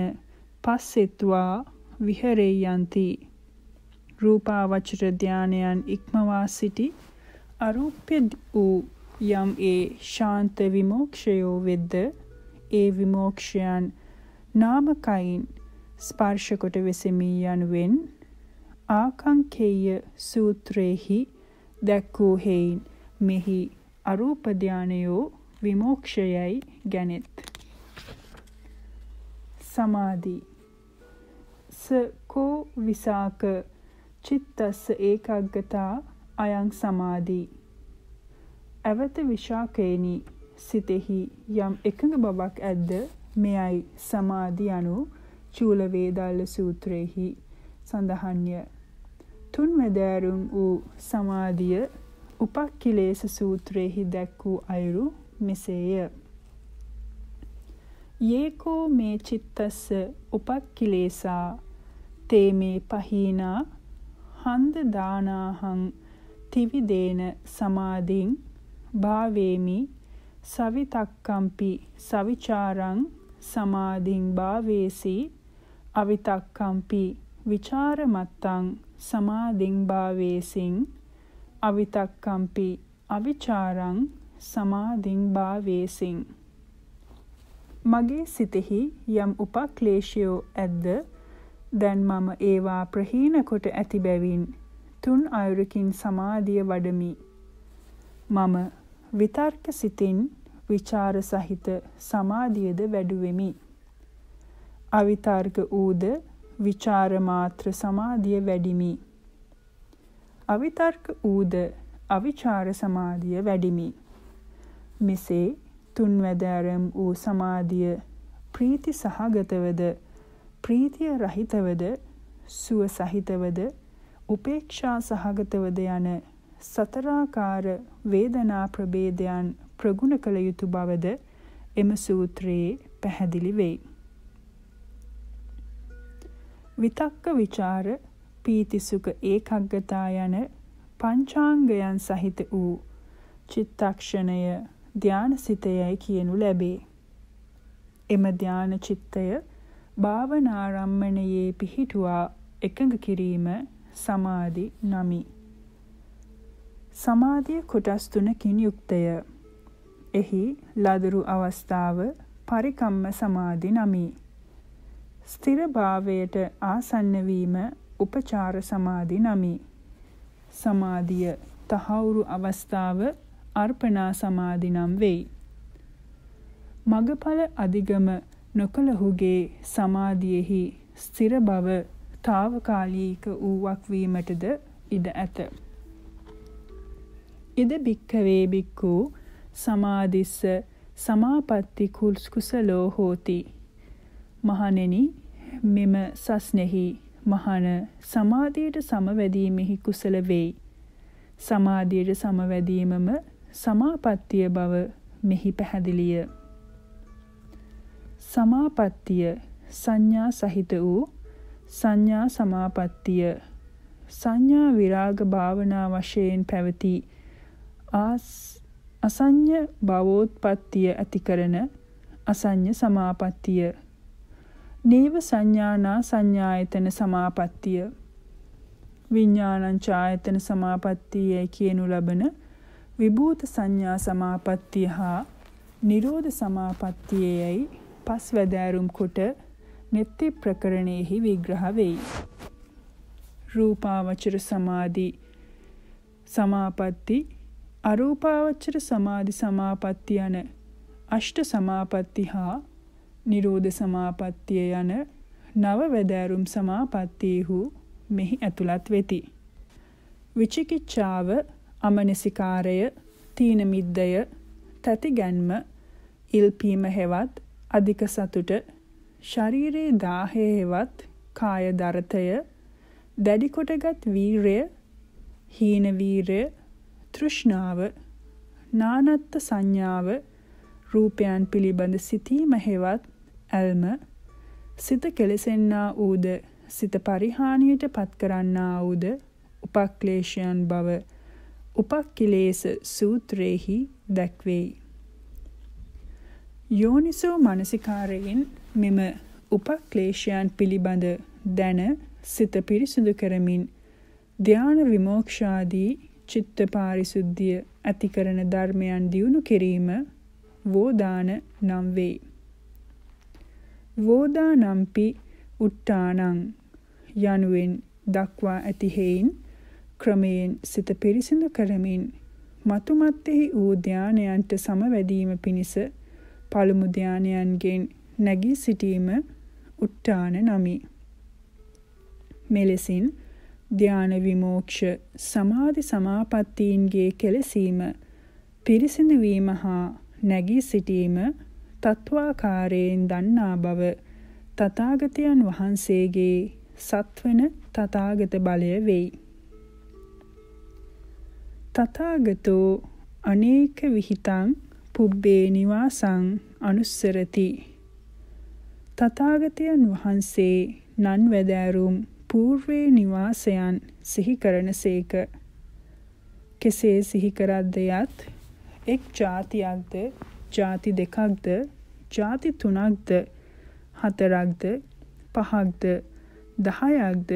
පස්සෙත්වා විහෙරෙයන්ති රූපාවචර ධානයන් ඉක්මවා සිටි අරූප්‍ය වූ යම් ඒ ශාන්ත විමෝක්ෂයෝ වෙද්ද ඒ විමෝක්ෂයන් නාමකයින් ස්පර්ශ කොට වෙසෙමි යනුවෙන් ආකංකේය සූත්‍රයේහි දැක්වූ හේයින් මෙහි අරූප ධානයෝ විමෝක්ෂයයි ගැනෙත්. සමාධි. සකෝ විසාක චිත්තස්ස ඒකග්ගතා අයං සමාධි. අවත විශාකේනි සිතෙහි යම් එකඟ බවක් ඇද්ද මෙයයි සමාධි යනු චූල වේදාල සූත්‍රයේහි සඳහන්ය. තුන් වැදෑරුම් වූ සමාධිය උපක්ඛිලේශ සූත්‍රයේහි දැක් වූ අයුරු මෙසේය. යේකෝ මේ චිත්තස්ස උපක්ඛිලේසා තේ මේ පහීනා හන්ද දානාහං තිවිදේන සමාධින් භාවේමි සවිතක්කම්පි සවිචාරං සමාධින් භාවේසි අවිතක්කම්පි විචාරමත්තං සමාධින් භාවේසින් අවිතක්කම්පි අවිචාරං සමාධින් භාවේසින් මගේ සිතෙහි යම් උපක්ලේශයෝ ඇද්ද? දැන් මම ඒවා ප්‍රහීන කොට ඇති බැවින් තුන් අයුරකින් සමාධිය වඩමි. මම විතර්ක සිතින් විචාර සහිත සමාධියද වැඩුවෙමි. අවිතර්ක ඌද විචාර මාත්‍ර සමාධිය වැඩිමි. අවිතර්ක ඌද අවිචාර සමාධිය වැඩිමි. මෙසේ තුන්වැදෑරම් වූ සමාධිය ප්‍රීති සහගතවද ප්‍රීතිය රහිතවද සුව සහිතවද උපේක්ෂා සහගතවද යන සතරාකාර වේදනා ප්‍රභේදයන් ප්‍රගුණ කළ යුතු බවද එම සූත්‍රයේ පැහැදිලි වෙයි. විතක්ක ਵਿਚාර පීතිසුඛ ඒකග්ගතා යන පංචාංගයන් සහිත වූ චිත්තක්ෂණය ධානසිතයයි කියනු ලැබේ. එම ධාන චිත්තය භාවනාරම්මණයේ පිහිටුවා එකඟ කිරීම සමාධි නමි. සමාධිය කොටස් තුනකින් යුක්තය. එහි ලදරු අවස්ථාව පරිකම්ම සමාධි නමි. ස්ථිර භාවයට ආසන්න වීම උපචාර සමාධි නමි. සමාධිය තහවුරු අවස්ථාව අර්පණා සමාධි නම් වෙයි. මගඵල අධිගම නොකලහුගේ සමාධියෙහි ස්ථිර බව తాවකාලික වූවක් වීමටද ඉඩ ඇත. ඉද භික්කවේ බික්කු සමාදිස්ස සමාපatti කුසලෝ හෝති. මහණෙනි මෙම සස්නෙහි මහන සමාධියට සමවැදීමෙහි කුසල වෙයි. සමාධියට සමවැදීමම සමාපත්තිය බව මෙහි පැහැදිලිය. සමාපත්තිය සංඥා සහිත වූ සංඥා සමාපත්තිය සංඥා විරාග භාවනා වශයෙන් පැවති අසඤ්ඤ භවෝත්පත්තිය ඇති කරන අසඤ්ඤ සමාපත්තිය නේව සංඥානා සංඥායතන සමාපත්තිය විඥානං ඡායතන සමාපත්තියයි කියනු ලබන විභූත සංඥා සමාපත්තිය හා නිරෝධ සමාපත්තියයි පස් වැදෑරුම් කොට නෙත්ති ප්‍රකරණයෙහි විග්‍රහ වෙයි. රූපාවචර සමාධි සමාපatti අරූපාවචර සමාධි සමාපatti යන අෂ්ට සමාපatti හා නිරෝධ සමාපත්තිය යන නව වැදෑරුම් සමාපත්තීහු මෙහි ඇතුළත් වෙති. විචිකිච්ඡාව අමනසිකාරය තීන මිද්දය තැතිගැන්ම ඉල්පීම හෙවත් අධික සතුට ශරීරයේ දාහය හෙවත් කාය දරතය දැඩි කොටගත් වීරය හීන වීරය තෘෂ්ණාව නානත්ත සංඥාව රූපයන් පිළිබඳ සිතීම හෙවත් ඇල්ම සිත කෙලසෙන්නා ඌද සිත පරිහානියට පත් කරන්නා ඌද උපක්ලේශයන් බව උපක්ඛිලේශ සූත්‍රයේහි දැක්වෙයි. යෝනිසෝ මනසිකාරයෙන් මෙම උපක්ලේශයන් පිළිබඳ දැන සිත පිරිසිදු කරමින් ධාන විමෝක්ෂාදී චිත්ත පාරිශුද්ධිය ඇති කරන ධර්මයන් දියුණු කිරීම වෝදාන නම් වේ. වෝදානම්පි උට්ටානං යනුවෙන් දක්වා ඇති හේයින් ක්‍රමයෙන් සිත පිරිසිදු කරමින් මතුමත්තෙහි වූ ධානයන්ට සමවැදීම පිණිස පළමු ධානයන්ගෙන් නැගී සිටීම උට්ටාන නමි. මෙලෙසින් ධාන විමෝක්ෂ සමාධි සමාපත්තීන්ගේ කෙලසීම පිරිසිදු වීම හා නැගී සිටීම තත්වාකාරයෙන් දන්නා බව තථාගතයන් වහන්සේගේ සත්වන තථාගත බලය වෙයි. තථාගතෝ අනේක විಹಿತං පුබ්බේ නිවාසං අනුස්සරති. තථාගතයන් වහන්සේ නන් වැදෑරුම් పూర్වේ නිවාසයන් සිහි කරනසේක. කෙසේ සිහි කරද්ද යත් එක් જાතියක්ද ಜಾති දෙකක්ද ජාති තුනක්ද හතරක්ද පහක්ද දහයක්ද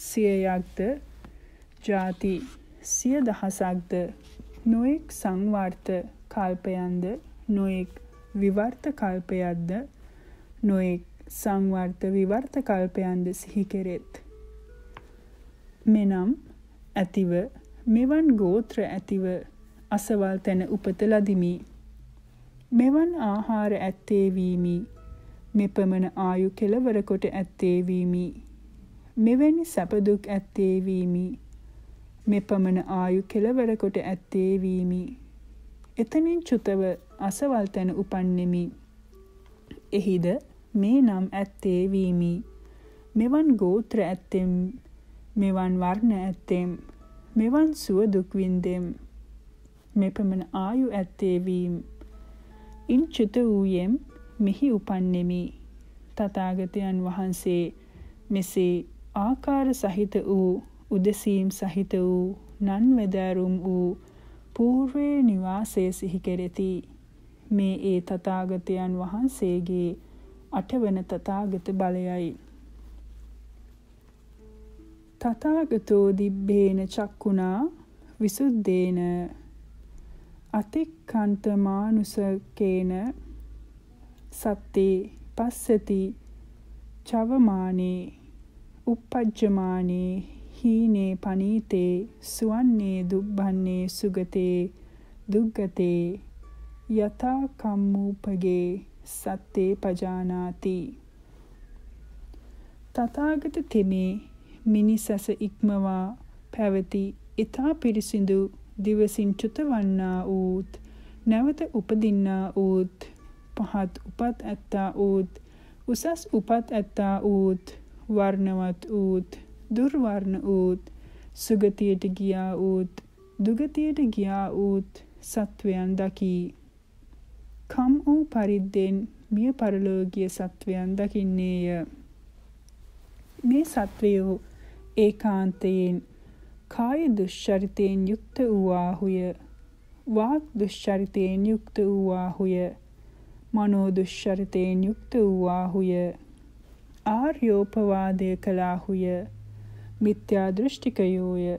සියයක්ද ජාති සිය දහසක්ද නොයෙක් සංවර්ථ කල්පයන්ද නොයෙක් විවර්ත කල්පයක්ද නොයෙක් සංවර්ථ විවර්ත කල්පයන්ද සිහි කෙරෙත් මෙනම් ඇතිව මෙවන් ගෝත්‍ර ඇතිව අසවල් තැන උපත ලදිමි මෙවන් ආහාර ඇත්තේ වීමි. මෙපමණ ආයු කෙලවර කොට ඇත්තේ වීමි. මෙවැනි සැප දුක් ඇත්තේ වීමි. මෙපමණ ආයු කෙලවර කොට ඇත්තේ වීමි. එතනින් චුතව අසවල් තැන උපන්නෙමි. එහිද මේ නම් ඇත්තේ වීමි. මෙවන් ගෝත්‍ර ඇත්තෙම් මෙවන් වර්ණ ඇත්තෙම් මෙවන් සුව දුක් වින්දෙම් මෙපමණ ආයු ඇත්තේ වීම ඉන් චුත වූයෙම් මෙහි උපන්නෙමි. තථාගතයන් වහන්සේ මෙසේ ආකාර සහිත වූ උදසීම් සහිත වූ නන් වැදෑරුම් වූ పూర్වේ නිවාසය සිහි කෙරෙති. මේ ඒ තථාගතයන් වහන්සේගේ අටවන තථාගත බලයයි. තථාගතෝ දිබ්බේන චක්කුණා විසුද්දේන අතික්කන්තමානුසකේන සත්තේ පස්සති චවමානේ uppajjamaනේ හීනේ පනීතේ සුවන්නේ දුබ්බන්නේ සුගතේ දුග්ගතේ යතා කම්මූපගේ සත්තේ පජානාති. තථාගත තෙමේ මිනිසස ඉක්මවා පැවති ඊතා පිරිසිදු දිවසින් චුතවන්නා වූත් නැවත උපදින්නා වූත් පහත් උපත් ඇත්තා වූත් උසස් උපත් ඇත්තා වූත් වර්ණවත් වූත් දුර්වර්ණ වූත් සුගතියට ගියා වූත් දුගතියට ගියා වූත් සත්වයන් දකි. කම් වූ පරිද්දෙන් මිය පරලෝකීය සත්වයන් දකින්නේය. මේ සත්වයෝ ඒකාන්තයෙන් කාය දුෂ්චරිතයෙන් යුක්ත වූවාහුය. වාක් දුෂ්චරිතයෙන් යුක්ත වූවාහුය. මනෝ දුෂ්චරිතයෙන් යුක්ත වූවාහුය. ආර්යෝපවාදය කළාහුය. මිත්‍යා දෘෂ්ටිකයෝය.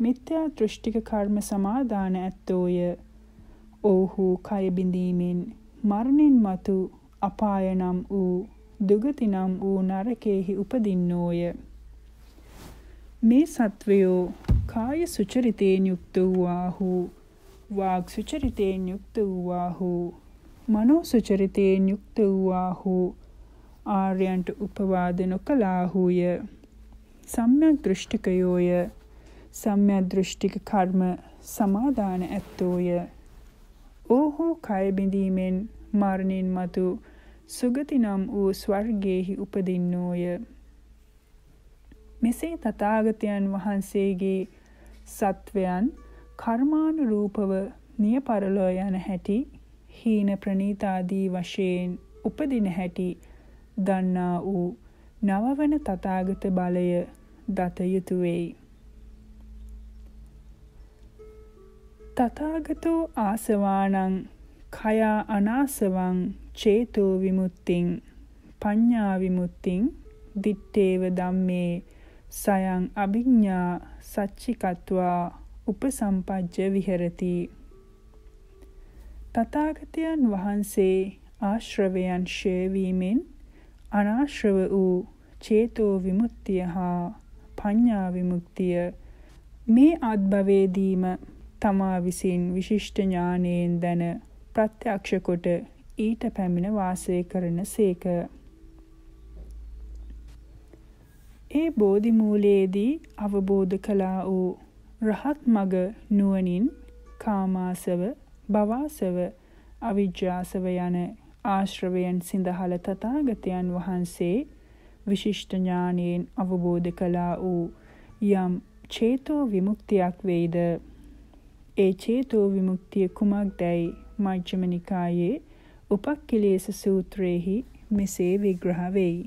මිත්‍යා දෘෂ්ටික කර්ම සමාදාන ඇත්තෝය. ඔව්හු කය බිඳීමෙන් මරණින් මතු අපාය නම් වූ දුගති නම් වූ නරකයෙහි උපදින්නෝය. මේ සත්වයෝ කාය සුචරිතයෙන් යුක්ත වූවාහු වාග් සුචරිතයෙන් යුක්ත වූවාහු මනෝ සුචරිතයෙන් යුක්ත වූවාහු ආර්යයන්ට උපවාද නොකලාහුය සම්‍යක් දෘෂ්ටිකයෝය. සම්‍යක් දෘෂ්ටික කර්ම සමාදාන ඇත්තෝය. ඕහු කය බිඳීමෙන් මරණින් මතු සුගති නම් වූ ස්වර්ගයෙහි උපදින්නෝය. මෙසේ තථාගතයන් වහන්සේගේ සත්වයන් කර්මානුරූපව නිය පරලෝ යන හැටි හීන ප්‍රනීතාදී වශයෙන් උපදින හැටි දන්නා වූ නවවන තථාගත බලය දත යුතු වෙයි. තථාගතෝ ආසවානං khයා අනාසවං චේතෝ විමුක්තිං පඤ්ඤා විමුක්තිං දිත්තේව ධම්මේ සයං අභිඥා සච්චිකත්වා උපසම්පජ්ජ විහෙරති තථාගතයන් වහන්සේ ආශ්‍රවයන් ශේවීමෙන් අනාශ්‍රව වූ චේතෝ විමුක්තිය හා පඤ්ඤා විමුක්තිය මේ අත්භවයේදීම තමා විසින් විශිෂ්ට ඥානයෙන් දැන ප්‍රත්‍යක්ෂ කොට ඊට පැමිණ වාසය කරන සේක. ඒ බෝධි මූලයේදී අවබෝධ කළා වූ රහත් මග නුවණින් කාමාසව භවාසව අවිජ්ජාසව යන ආශ්‍රවයන් සිඳහල තථාගතයන් වහන්සේ විශිෂ්ට ඥානයෙන් අවබෝධ කළා වූ යම් චේතෝ විමුක්තියක් වේද ඒ චේතෝ විමුක්තිය කුමක්දයි මජ්ක්‍ධිම නිකායේ උපක්ඛිලේශ සූත්‍රයේහි මෙසේ විග්‍රහ වෙයි.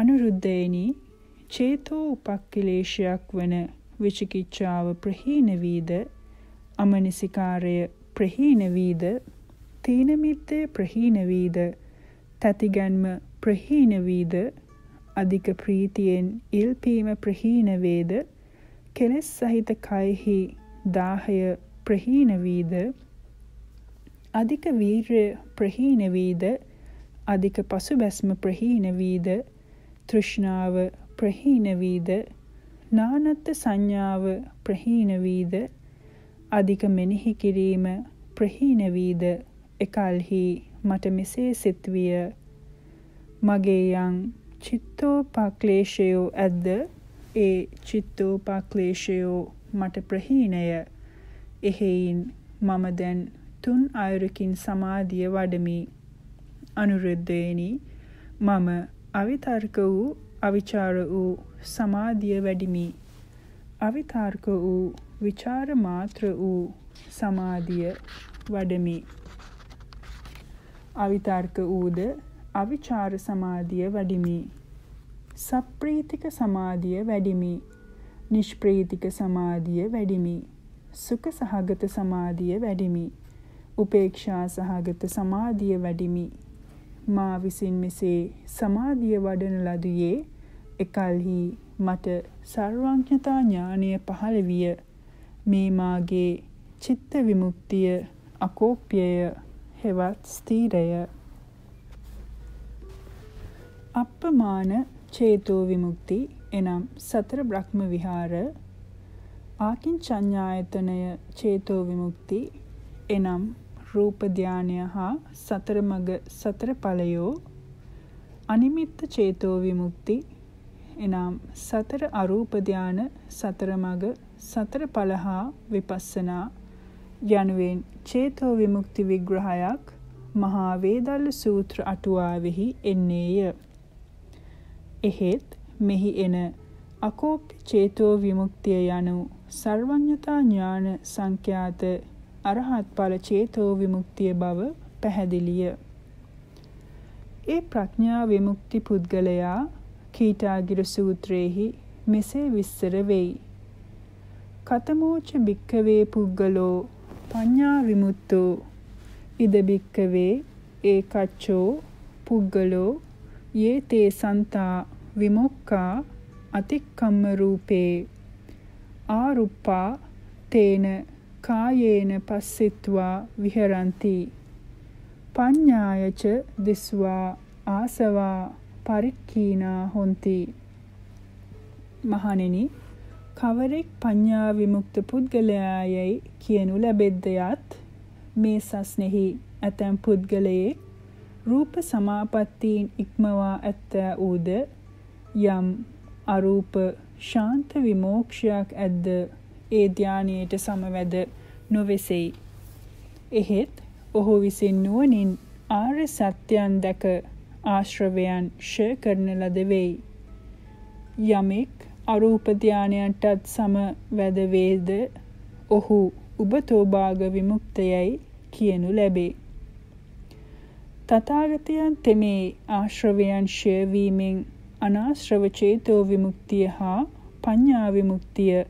අනුරුද්ධේනි චේතෝ උපක්ඛිලේශයක් වන විචිකිච්ඡාව ප්‍රහීන වීද අමනසිකාරය ප්‍රහීන වීද තීන මිද්දේ ප්‍රහීන වීද තතිගන්ම ප්‍රහීන වීද අධික ප්‍රීතියෙන් ඉල්පීම ප්‍රහීන වේද කෙලෙස් සහිත කයෙහි දාහය ප්‍රහීන වීද අධික වීරය ප්‍රහීන වීද අධික පසුබැස්ම ප්‍රහීන වීද තෘෂ්ණාව ප්‍රහීන වීද නානත්ත් සංඥාව ප්‍රහීන වීද අධික මෙනෙහි කිරීම ප්‍රහීන වීද එකල්හි මට මෙසේ සිත්විය මගේ යම් චිත්තෝපක්ලේශයෝ ඇද්ද ඒ චිත්තෝපක්ලේශයෝ මට ප්‍රහීනය එහෙයින් මම දැන් තුන් අයුරකින් සමාධිය වඩමි අනුරුද්ධේනි මම අවිතර්ක වූ අවිචාර වූ සමාධිය වැඩිමි. අවිතර්ක වූ විචාර මාත්‍ර වූ සමාධිය වඩමි. අවිතර්ක වූද අවිචාර සමාධිය වඩිමි. සප්‍රීතික සමාධිය වැඩිමි. නිෂ්ප්‍රීතික සමාධිය වැඩිමි. සුඛ සහගත සමාධිය වැඩිමි. උපේක්ෂා සහගත සමාධිය වැඩිමි. මා විසින් මෙසේ සමාධිය වඩන ලදුයේ එකල්හි මට සර්වඥතා ඥානය පහළ විය. මේ මාගේ චිත්ත විමුක්තිය අකෝප්‍යය හෙවත් ස්ථීරය. අප්පමාන චේතෝ විමුක්ති එනම් සතර බ්‍රහ්ම විහාර ආකින්චඤ්ඤායතනය චේතෝ විමුක්ති එනම් රූප ධානය හා සතර මග සතර ඵලයෝ අනිමිත්ත චේතෝ විමුක්ති එනම් සතර අරූප ධාන සතර මග සතර ඵල හා විපස්සනා යනුවෙන් චේතෝ විමුක්ති විග්‍රහයක් මහා වේදල්ල සූත්‍ර අටුවාවෙහි එන්නේය. එහෙත් මෙහි එන අකෝප්‍ය චේතෝ විමුක්තිය යනු සර්වඥතා ඥාන සංඛ්‍යාත අරහත් ඵල චේතෝ විමුක්තිය බව පැහැදිලිය. ඒ ප්‍රඥා විමුක්ති පුද්ගලයා කීටාගිර සූත්‍රයේහි මෙසේ විස්තර වෙයි. කතමෝච භික්කවේ පුද්ගලෝ පඤ්ඤා විමුක්තෝ ඉද භික්කවේ ඒකච්චෝ පුද්ගලෝ යේ තේ සන්තා විමුක්ඛා අතික්කම්ම රූපේ ආරුප්පා තේන කායේන පස්සිත්වා විහරಂತಿ පඤ්ඤායච දිස්වා ආසවා පරික්ඛීනා හොಂತಿ. මහණෙනි කවරෙක් පඤ්ඤා විමුක්ත පුද්ගලයායයි කියනු ලැබෙද්දයත් මේ සස්නෙහි ඇතැම් පුද්ගලයේ රූප සමාපත්තීන් ඉක්මවා ඇත්ත ඌද යම් අරූප ශාන්ත විමෝක්ෂයක් ඇද්ද? ඒ ධානයට සමවැද නොවෙසෙයි. එහෙත් ඔහු විසින් නුවණින් ආර්ය සත්‍යයන් දැක ආශ්‍රවයන් ෂය කරන ලද වෙයි. යමෙක් අරූප ධානයන්ටත් සමවැද වේද ඔහු උබතෝභාග විමුක්තයයි කියනු ලැබේ. තථාගතයන් තෙමේ ආශ්‍රවයන් ෂය වීමෙන් අනාශ්‍රව චේතෝ විමුක්තිය හා පඤ්ඤා විමුක්තිය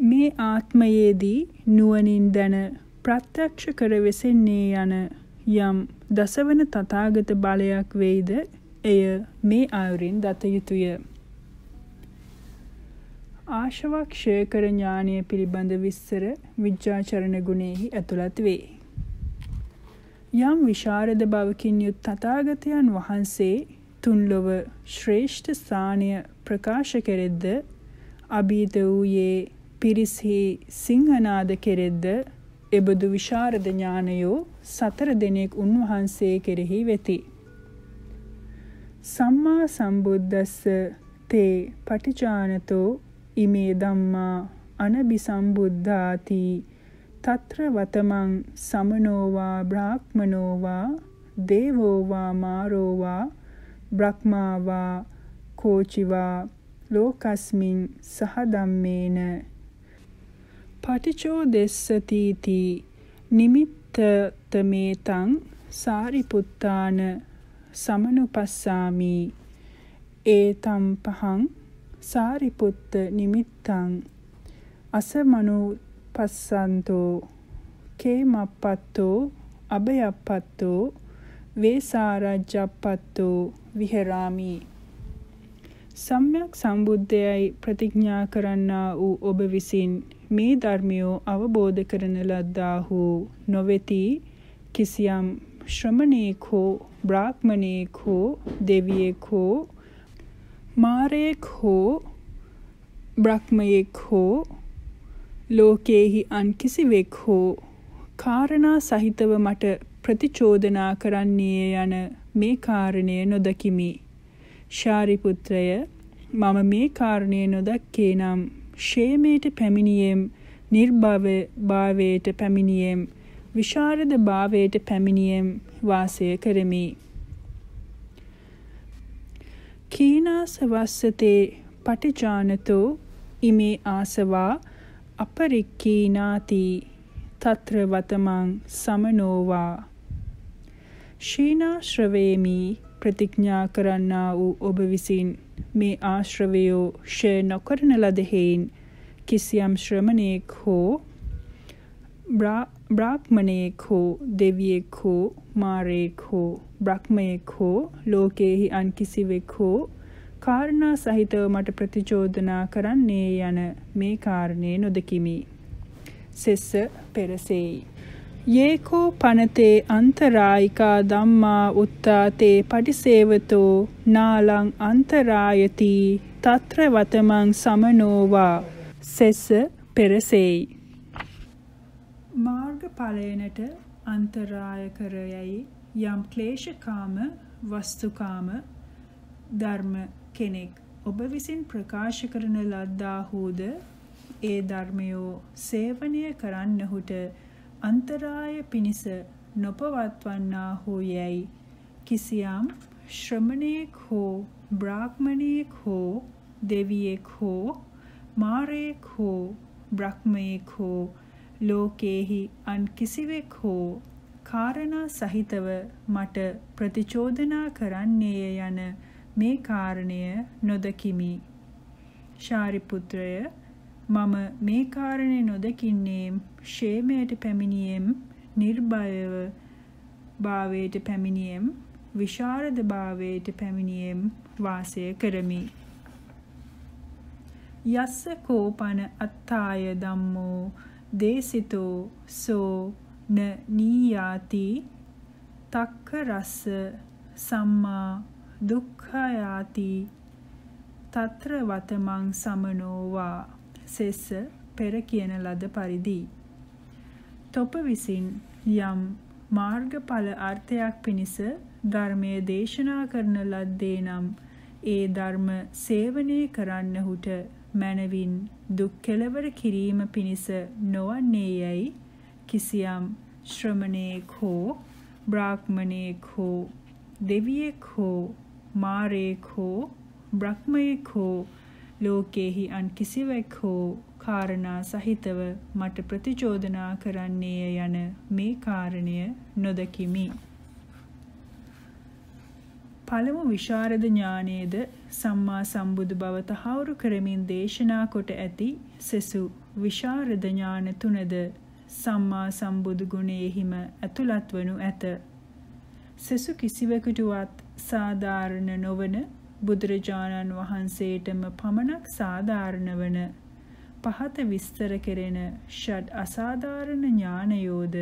මේ ආත්මයේදී නුවණින් දැන ප්‍රත්‍යක්ෂ කර වෙසෙන්නේ යන යම් දසවන තථාගත බලයක් වෙයිද එය මේ ආයුරින් දත යුතුය. ආශවක්ෂය කර ඥානය පිළිබඳ විස්තර විජ්ජාචරණ ගුණෙහි ඇතුළත් වේ. යම් විශාරද බවකින් යුත් තථාගතයන් වහන්සේ තුන්ලොව ශ්‍රේෂ්ඨ ස්ථානය ප්‍රකාශ කෙරෙද්ද අභීත වූයේ පිරිස්හි සිංහනාද කෙරෙද්ද එබඳු විශාරද ඥානයෝ සතර දෙනෙක් උන්වහන්සේ කෙරෙහි වෙති. සම්මා සම්බුද්දස්ස තේ පටිචානතෝ ඉමේ ධම්මා අනබිසම්බුද්ධාති తත්‍ර වතමං සමනෝවා බ්‍රාහ්මනෝවා දේවෝවා මාරෝවා බ්‍රහ්මාවා කෝචිවා ලෝකස්මින් සහදම්මේන පටිචෝ දෙස්සතිති නිමිත්තතමේතං සාරිපුත්තාන සමනුපස්සාමි. ඒතම් පහං සාරිපුත්ත නිමිත්තං අසමනු පස්සන්තෝ කේමප්පත්තෝ අභයප්පත්තෝ වේසාරජ්ජප්පත්තෝ විහෙරාමි. සම්්‍යක් සම්බුද්ධයයි ප්‍රතිඥා කරන්නා වූ ඔබ විසින් මේ ධර්මයෝ අවබෝධ කරන ලද්දාහු නොවෙති කිසියම් ශ්‍රමණේක් හෝ බ්‍රාහ්මණේක් හෝ දෙවියෙක් හෝ මාරයෙක් හෝ බ්‍රහ්මයෙක් හෝ ලෝකයේහි අන් කිසිවෙක් හෝ කාරණා සහිතව මට ප්‍රතිචෝදනා කරන්නේ යන මේ කාරණය නොදකිමි. ශාරිපුත්‍රය මම මේ කාරණය නොදක්කේ නම් ෂේමයට පැමිණියෙම් නිර්භව භාවයට පැමිණියෙම් විශාරද භාවයට පැමිණියෙම් වාසය කරමි. කීනාස වස්සතේ පටිජානතෝ ඉමේ ආසවා අපරික්කීනාති తත්‍ර වතමං සමනෝවා ශීනාශ්‍රවේමි ප්‍රතිඥා කරන්නා වූ ඔබ විසින් මේ ආශ්‍රවයෝ ෂය නොකරන ලද හේයින් කිසියම් ශ්‍රමණයෙක් හෝ බ්‍රාහ්මණයෙක් හෝ දෙවියෙක් හෝ මාරයෙක් හෝ බ්‍රහ්මයෙක් හෝ ලෝකයේහි අන් කිසිවෙක් හෝ කාරණා සහිතව මට ප්‍රතිචෝදනා කරන්නේ යන මේ කාරණේ නොදකිමි. සෙස්ස පෙරසෙයි. යේකෝ පනතේ අන්තරායිකා ධම්මා උත්තාතේ පටිසේවතෝ නාලං අන්තරායති తත්‍ර වතමං සමනෝවා සෙස්ස පෙරසෙයි. මාර්ගඵලයනට අන්තරාය කරයයි යම් ක්ලේශකාම වස්තුකාම ධර්ම කෙනෙක් ඔබ විසින් ප්‍රකාශ කරන ලද්දාහුද ඒ ධර්මයෝ සේවනය කරන්නහුට අන්තරාය පිණිස නොපවත්වන්නාහු යැයි කිසියම් ශ්‍රමණයෙක් හෝ බ්‍රාහ්මණයෙක් හෝ දෙවියෙක් හෝ මාරයෙක් හෝ බ්‍රහ්මයෙක් හෝ ලෝකේහි අන් කිසිවෙක් හෝ කාරණා සහිතව මට ප්‍රතිචෝදනා කරන්නේය යන මේ කාරණය නොදකිමි. ශාරිපුත්‍රය මම මේ කාරණය නොදකින්නේම් ෂේමයට පැමිණියෙම් නිර්භයව භාවයට පැමිණියෙම් විශාරද භාවයට පැමිණියෙම් වාසය කරමි. යස්ස කෝපන අත්තාය ධම්මෝ දේසිතෝ සෝ න නීයාති තක්ක රස්ස සම්මා දුක්ඛයාති తත්‍ර වතමං සමනෝවා සෙස්ස පෙර කියන ලද පරිදි. තොප විසින් යම් මාර්ගඵල අර්ථයක් පිණිස ධර්මයේ දේශනා කරන ලද්දේ නම් ඒ ධර්ම සේවනය කරන්නහුට මනවින් දුක් කෙලවර කිරීම පිණිස නොවන්නේ යයි කිසියම් ශ්‍රමණේක් හෝ බ්‍රාහ්මණේක් හෝ දෙවියෙක් හෝ මාරේක් හෝ බ්‍රහ්මයෙක් හෝ ලෝකේහි අන් කිසිවෙක් හෝ කාරණා සහිතව මට ප්‍රතිචෝදනා කරන්නේය යන මේ කාරණය නොදකිමි. පළමු විශාරද ඥානයේද සම්මා සම්බුදු බව තහවුරු කරමින් දේශනා කොට ඇති සෙසු විශාරද ඥාන තුනද සම්මා සම්බුදු ගුණයෙහිම ඇතුළත් වනු ඇත. සෙසු කිසිවෙකුටවත් සාධාරණ නොවන බුදුරජාණන් වහන්සේටම පමණක් සාධාරණ වන පහත විස්තර කෙරෙන ෂඩ් අසාධාරණ ඥානයෝද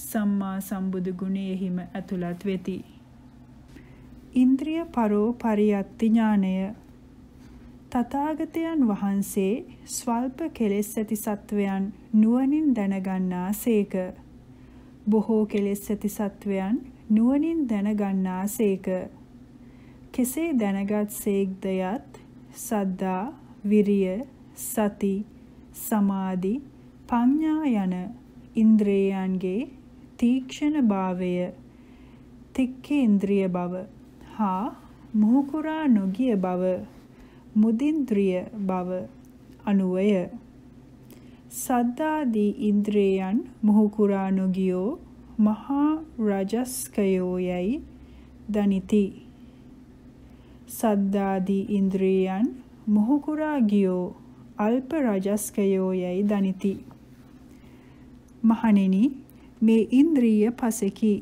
සම්මා සම්බුදු ගුණයෙහිම ඇතුළත් වෙති. ඉන්ද්‍රිය පරෝ පරියත්ති ඥානය තථාගතයන් වහන්සේ ස්වල්ප කෙලෙස් ඇති සත්වයන් නුවණින් දැනගන්නා සේක. බොහෝ කෙලෙස් ඇති සත්වයන් නුවණින් දැනගන්නා සේක. කෙසේ දැනගත් සේක්දයත් සද්දා විරිය සති සමාධි පඤ්ඤා යන ඉන්ද්‍රයන්ගේ තීක්ෂණ භාවය තික්කේන්ද්‍රිය බව හා මුහුකුරා නොගිය බව මුදින්ද්‍රිය බව අනුවය. සද්දාදී ඉන්ද්‍රයන් මුහුකුරා නොගියෝ මහා රජස්කයෝ යයි දනිති. සද්දාදී ඉන්ද්‍රියයන් මොහුකුරා ගියෝ අල්ප රජස්කයෝ යයි දනිති. මහණෙනි මේ ඉන්ද්‍රිය පසකි.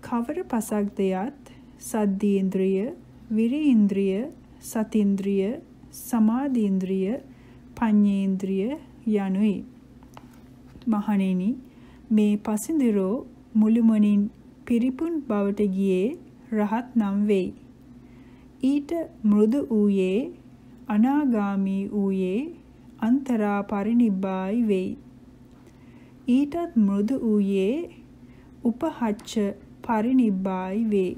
කවර පසක් දෙයත් සද්දීන්ද්‍රිය, විරීන්ද්‍රිය, සතින්ද්‍රිය, සමාධීන්ද්‍රිය, පඤ්ඤේන්ද්‍රිය යනුයි. මහණෙනි මේ පසින්දිරෝ මුළුමනින් පිරිපුන් බවට ගියේ රහත් නම් වෙයි. ඊට මෘදු වූයේ අනාගාමී වූයේ අන්තරා පරිනිබ්බායි වෙයි. ඊටත් මෘදු වූයේ උපහච්ච පරිනිබ්බායි වේ.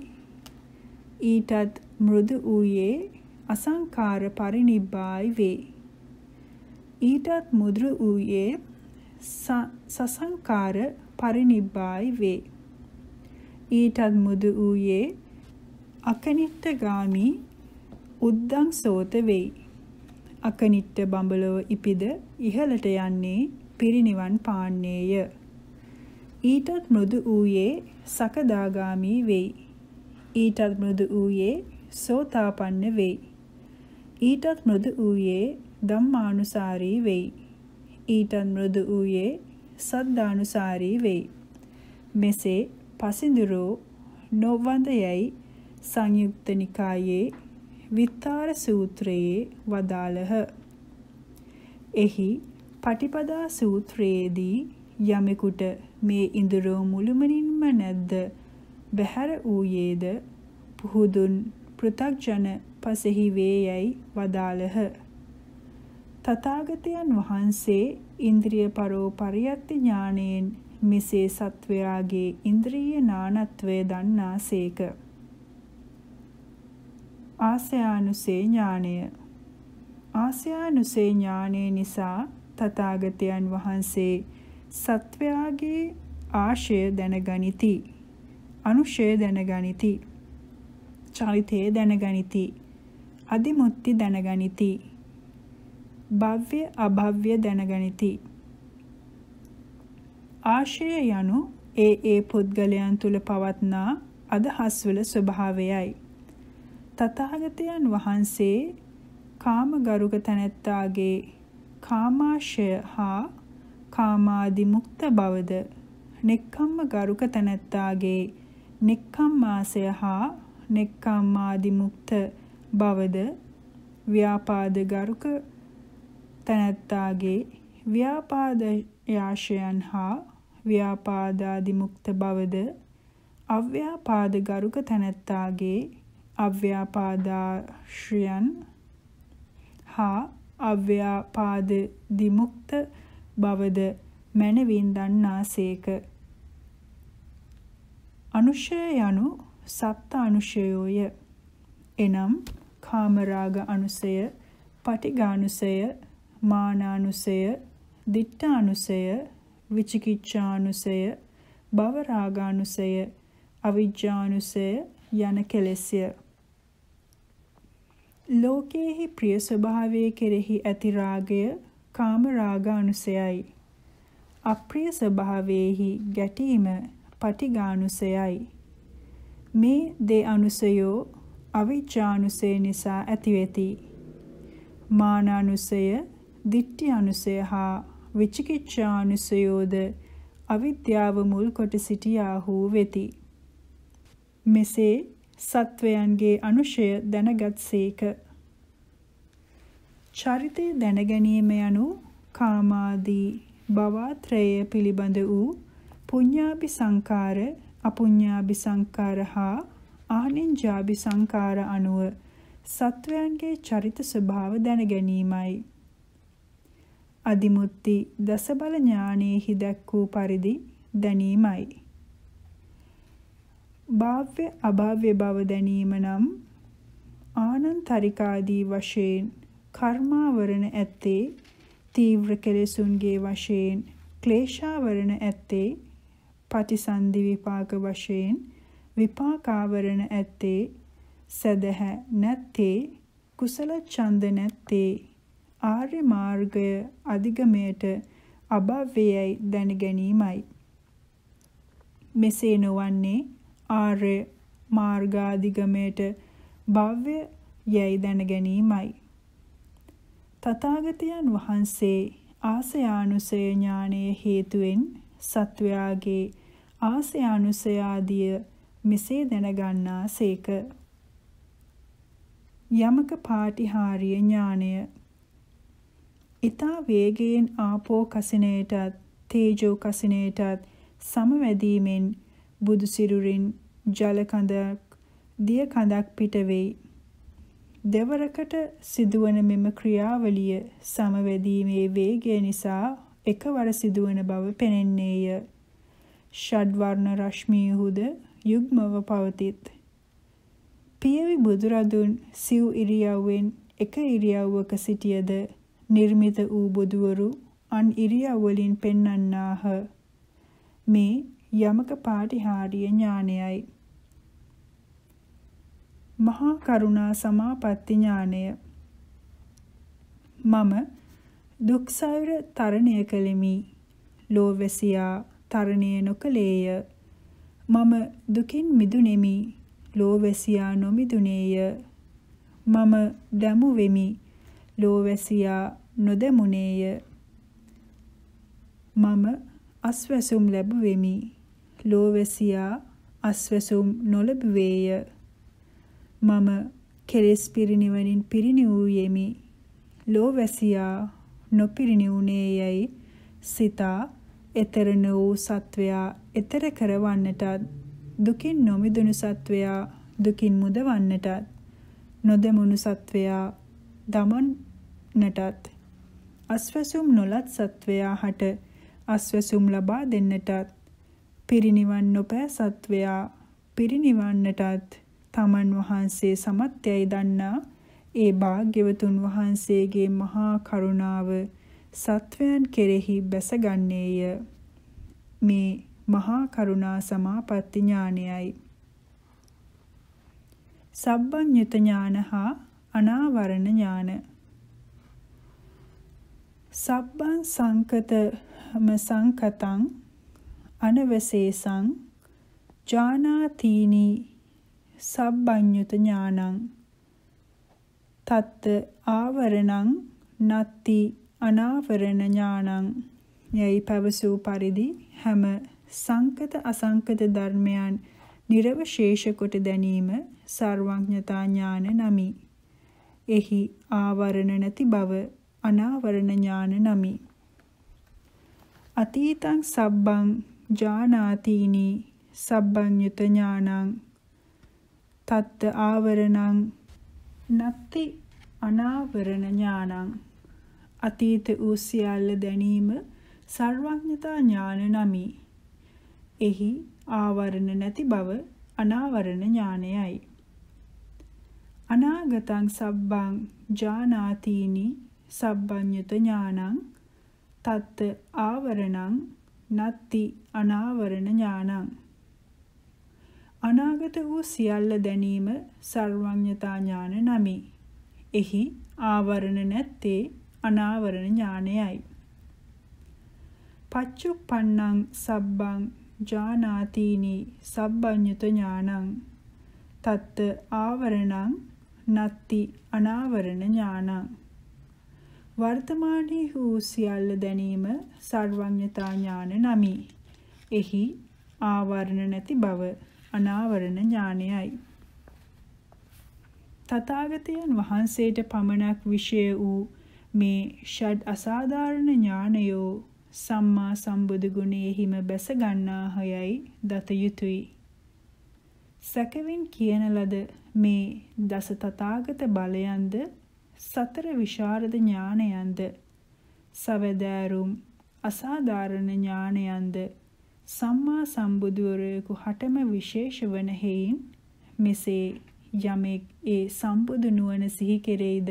ඊටත් මෘදු වූයේ අසංකාර පරිනිබ්බායි වේ. ඊටත් මුද්‍ර වූයේ සසංකාර පරිනිබ්බායි වේ. ඊටත් මුදු වූයේ අකනිට්ඨගාමි උද්දං සෝත වෙයි. අකනිට්ඨ බඹලව ඉපිද ඉහළට යන්නේ පිරිනිවන් පාන්නේය. ඊටත් මෘදු ඌයේ සකදාගාමි වෙයි. ඊටත් මෘදු ඌයේ සෝතාපන්න වෙයි. ඊටත් මෘදු ඌයේ ධම්මානුසාරී වෙයි. ඊටත් මෘදු ඌයේ සද්ධානුසාරී වෙයි. මෙසේ පසිඳුරෝ නොවඳ යයි සංයුක්ත නිකායේ විත්තාර සූත්‍රයේ වදාළහ. එහි පටිපදා සූත්‍රයේදී යමෙකුට මේ ඉඳුරෝ මුළුමනින්ම නැද්ද බහැර වූයේද පුහුදුන් පෘථග්ජන පසෙහි වේයයි වදාළහ. තථාගතයන් වහන්සේ ඉන්ද්‍රිය පරෝ පරියත්ති ඥාණයෙන් මෙසේ සත්වයාගේ ඉන්ද්‍රිය නානත්වය දන්නාසේක. ආසයානුසේ ඥානය ආසයානුසේ ඥානය නිසා තථාගතයන් වහන්සේ සත්වයාගේ ආශය දැනගනිති. අනුශය දැනගනිති. චරිතය දැනගනිති. අදිමුත්‍ති දැනගනිති. භව්‍ය අභව්‍ය දැනගනිති. ආශය යනු ඒ ඒ පුද්ගලයන් තුල පවත්නා අදහස්වල ස්වභාවයයි. තථාගතයන් වහන්සේ කාමගරුක තැනැත්තාගේ කාමාශය හා කාමාදි මුක්ත බවද නෙක්ඛම්ම ගරුක තැනැත්තාගේ නෙක්ඛම්මාසය හා නෙක්ඛම්මාදි මුක්ත බවද ව්‍යාපාද ගරුක තනත්තාගේ ව්‍යාපාදයාශයන් හා ව්‍යාපාදාදි මුක්ත බවද අව්‍යාපාද ගරුක තනත්තාගේ අව්‍යාපාදාශ්‍රයන් හා අව්‍යාපාද දිමුක්ත බවද මනවින් දන්නාසේක. අනුශය යනු සත්ත අනුශයෝය එනම් කාමරාග අනුසය පටිඝානුසය මානානුසය දිට්ඨානුසය විචිකිච්ඡානුසය භවරාගානුසය අවිජ්ජානුසය යන කෙලෙස්ය. ලෝකේහි ප්‍රිය ස්වභාවයේ කෙරෙහි ඇති රාගය කාම රාග අනුසයයි. අප්‍රිය ස්වභාවයේහි ගැටීම පටිඝානුසයයි. මේ දේ අනුසයෝ අවිජ්ජානුසය නිසා ඇතිවෙති. මානානුසය, දිට්ඨි අනුසය හා විචිකිච්ඡානුසයෝද අවිද්‍යාව මුල් කොට සිටියාහු වෙති. මෙසේ සත්වයන්ගේ අනුශය දැනගත්සේක. චරිතය දැනගැනීම යනු කාමාදී භවත්‍රය පිළිබඳ වූ පුඤ්ඤාභි සංකාර අපුඤ්ඤාභි සංකාර හා ආනින්ජාභි සංකාර අනුව සත්වයන්ගේ චරිත ස්වභාව දැන ගැනීමයි. අදිමුත්‍ති දසබල ඥානෙහි දැක් වූ පරිදි දැනීමයි. භාව්‍ය අභාව්‍ය බව දැනීම නම් ආනන්තරිකාදී වශයෙන් කර්මාවරණ ඇත්තේ තීව්‍ර කෙලෙසුන්ගේ වශයෙන් ක්ලේශාවරණ ඇත්තේ පටිසන්ධි විපාක වශයෙන් විපාකාවරණ ඇත්තේ සදහැ නැත්තේ කුසල ඡන්ද නැත්තේ ආර්ය මාර්ගය අධිගමයට අභව්‍යයයි දැන ගැනීමයි. මෙසේ නොවන්නේ ආර්ය මාර්ගාධිගමයට භව්‍ය යැයි දැන ගැනීමයි. තථාගතයන් වහන්සේ ආසයානුසය ඥානයේ හේතුවෙන් සත්වයාගේ ආසයානුසය ආදිය මෙසේ දැනගන්නා සේක. යමක පාටිහාරීය ඥානය ඊතා වේගයෙන් ආපෝ කසිනේටත් තේජෝ කසිනේටත් සමවැදීමෙන් බුදු සිරුරින් ජල කඳක් දිය කඳක් පිට වෙයි. දෙවරකට සිදුවන මෙම ක්‍රියාවලිය සමවැදීමේ වේගය නිසා එකවර සිදුවන බව පෙනෙන්නේය. ෂඩ්වර්ණ රශ්මියහුද යුග්මව පවතිත්. පියවි බුදුරදුන් සිව් ඉරියව්වෙන් එක ඉරියව්වක සිටියද නිර්මිත වූ බුදුවරු අන් ඉරියව්වලින් පෙන්වන්නාහ. මේ යමක පාටිහාරීය ඥානයයි. මහා කරුණා සමාපatti ඥානය මම දුක්සයර තරණය කළෙමි. ලෝවැසියා තරණය නොකළේය. මම දුකින් මිදුනේමි. ලෝවැසියා නොමිදුනේය. මම දැමු වෙමි. ලෝවැසියා නොදැමුනේය. මම අස්වැසුම් ලැබුවෙමි. ලෝවැසියා අස්වැසුම් නොලැබුවේය. මම කෙලෙස් පිරිනිවනින් පිරිනිවූයෙමි. ලෝවැසියා නොපිරිනිවුනේ යයි සිතා එතර වූ සත්වයා එතර කරවන්නටත් දුකින් නොමිදුණු සත්වයා දුකින් මුදවන්නටත් නොදෙමුණු සත්වයා දමන්නටත් අස්වැසුම් නොලත් සත්වයා හට අස්වැසුම් ලබා දෙන්නටත් පිරිනිවන් නොපෑ සත්වයා පිරිනිවන්නටත් තමන් වහන්සේ සමත්යයි දන්නා ඒ භාග්‍යවතුන් වහන්සේගේ මහා කරුණාව සත්වයන් කෙරෙහි බැසගන්නේය. මේ මහා කරුණා සමාපatti ඥානයයි. සබ්බඤ්ඤත ඥාන හා අනාවරණ ඥාන. සබ්බං සංකතම සංකතං අනවසේසං ජානාතීනි සබ්බඤ්ඤුත ඥානං තත්ත ආවරණං නත්ති අනාවරණ ඥානං යයි පැවසූ පරිදි හැම සංකත අසංකත ධර්මයන් නිර්වශේෂ කොට දැනීම සර්වඥතා ඥාන නමි. එහි ආවරණ නැති බව අනාවරණ ඥාන නමි. අතීතං සබ්බං ජානාතීනි සබ්බඤ්ඤුත ඥානං තත්ත ආවරණං නත්ති අනාවරණ ඥානං අතීත වූ සියල්ල දැනීම සර්වඥතා ඥාන නමි. එහි ආවරණ නැති බව අනාවරණ ඥානයයි. අනාගතං සබ්බං ජානාතීනි සබ්බඤ්ඤුත ඥානං තත්ත ආවරණං නත්ති අනාවරණ ඥානං අනාගත වූ සියල්ල දැනීම සර්වඥතා ඥාන නමි. එහි ආවරණ නැත්තේ අනාවරණ ඥානයයි. පච්චුප්පන්නං සබ්බං ජානාතීනි සබ්බඤ්ඤුත ඥානං තත්ත ආවරණං නත්ති අනාවරණ ඥානං වර්තමානයේ වූ සියල්ල දැනීම සර්වඥතා ඥාන නමි. එහි ආවරණ නැති බව අනාවරණ ඥානයයි. තථාගතයන් වහන්සේට පමණක් විෂය වූ මේ ෂඩ් අසාධාරණ ඥානයෝ සම්මා සම්බුදු ගුණයෙහිම බැස ගන්නාහයයි දත යුතුය. සැකවින් කියන ලද මේ දස තථාගත බලයන්ද සතර විශාරද ඥානයන්ද? සවදෑරුම් අසාධාරණ ඥානයන්ද? සම්මා සම්බුදුවරයෙකු හටම විශේෂ වන හේයින් මෙසේ යමෙක් ඒ සම්බුදු නුවණ සිහි කෙරෙයිද?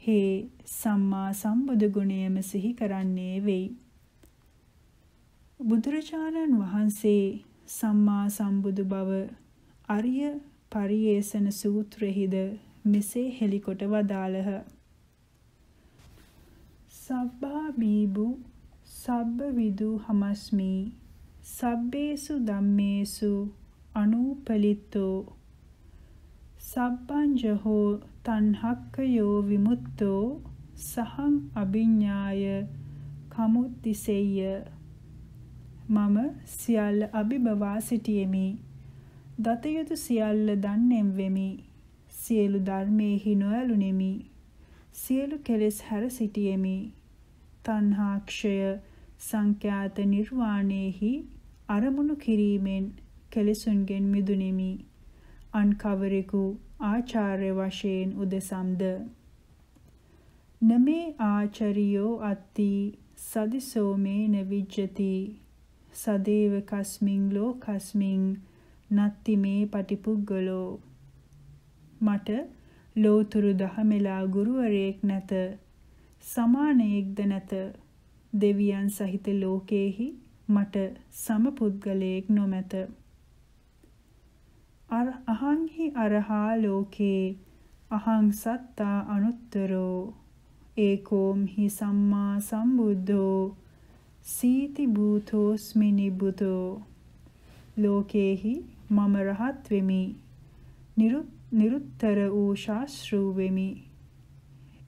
හේ සම්මා සම්බුදු ගුණයම සිහි කරන්නේ වෙයි. බුදුරජාණන් වහන්සේ සම්මා සම්බුදු බව අරිය පරියේසන සූත්‍රෙහිද මෙසේ හෙළිකොට වදාළහ. සබ්බා බීබු සබ්බ විදු හමස්මි සබ්බේසු ධම්මේසු අනූපලිත්තෝ. සබ්බංජහෝ තණ්හක්කයෝ විමුක්තෝ සහං අභිඥාය කමුත්තිසෙය්‍ය මම සියල්ල අභිබවා සිටියෙමි. දතයුතු සියල්ල දන්නෙම් වෙමි සියලු ධර්මයේහි නොඇලුනෙමි සියලු කෙලෙස් හැර සිටියෙමි. තණ්හාක්ෂය සංඛ්‍යාත නිර්වාණයෙහි අරමුණු කිරීමෙන් කෙලෙසුන්ගෙන් මිදුනිමි අන් කවරෙකු ආචාර්ය වශයෙන් උදසම්ද. නමේ ආචරියෝ අත්ති සදිසෝ මේ නවිජ්ජති සදේව කස්මින් ලෝකස්මින් නත්ති මේ පටිපුග්ගලෝ මට ලෝතුරු දහමෙලා ගුරුවරයෙක් නැත සමානයෙක්ද නැත. දෙවියන් සහිත ලෝකේහි මට සමපුද්ගලයෙක් නොමැත. අහංහි අරහා ලෝකේ අහං සත්තා අනුත්තරෝ ඒකෝම් හි සම්මා සම්බුද්ධෝ සීති භූතෝස්මි නිබ්බුතෝ. ලෝකේහි මම රහත් වෙමි. නිරුත්තර වූ ශාස්ත්‍රූ වෙමි.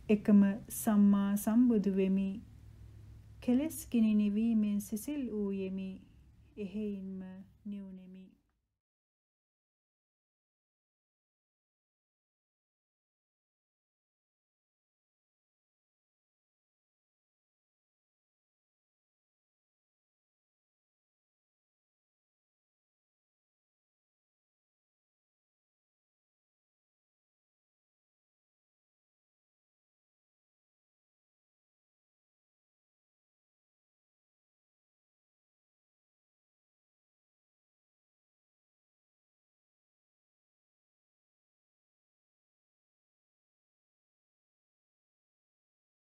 එකම සම්මා සම්බුදු වෙමි. කෙලස් කිනි නිවීමෙන් සිසිල් වූ යෙමි. එහෙයින්ම නිවුනෙමි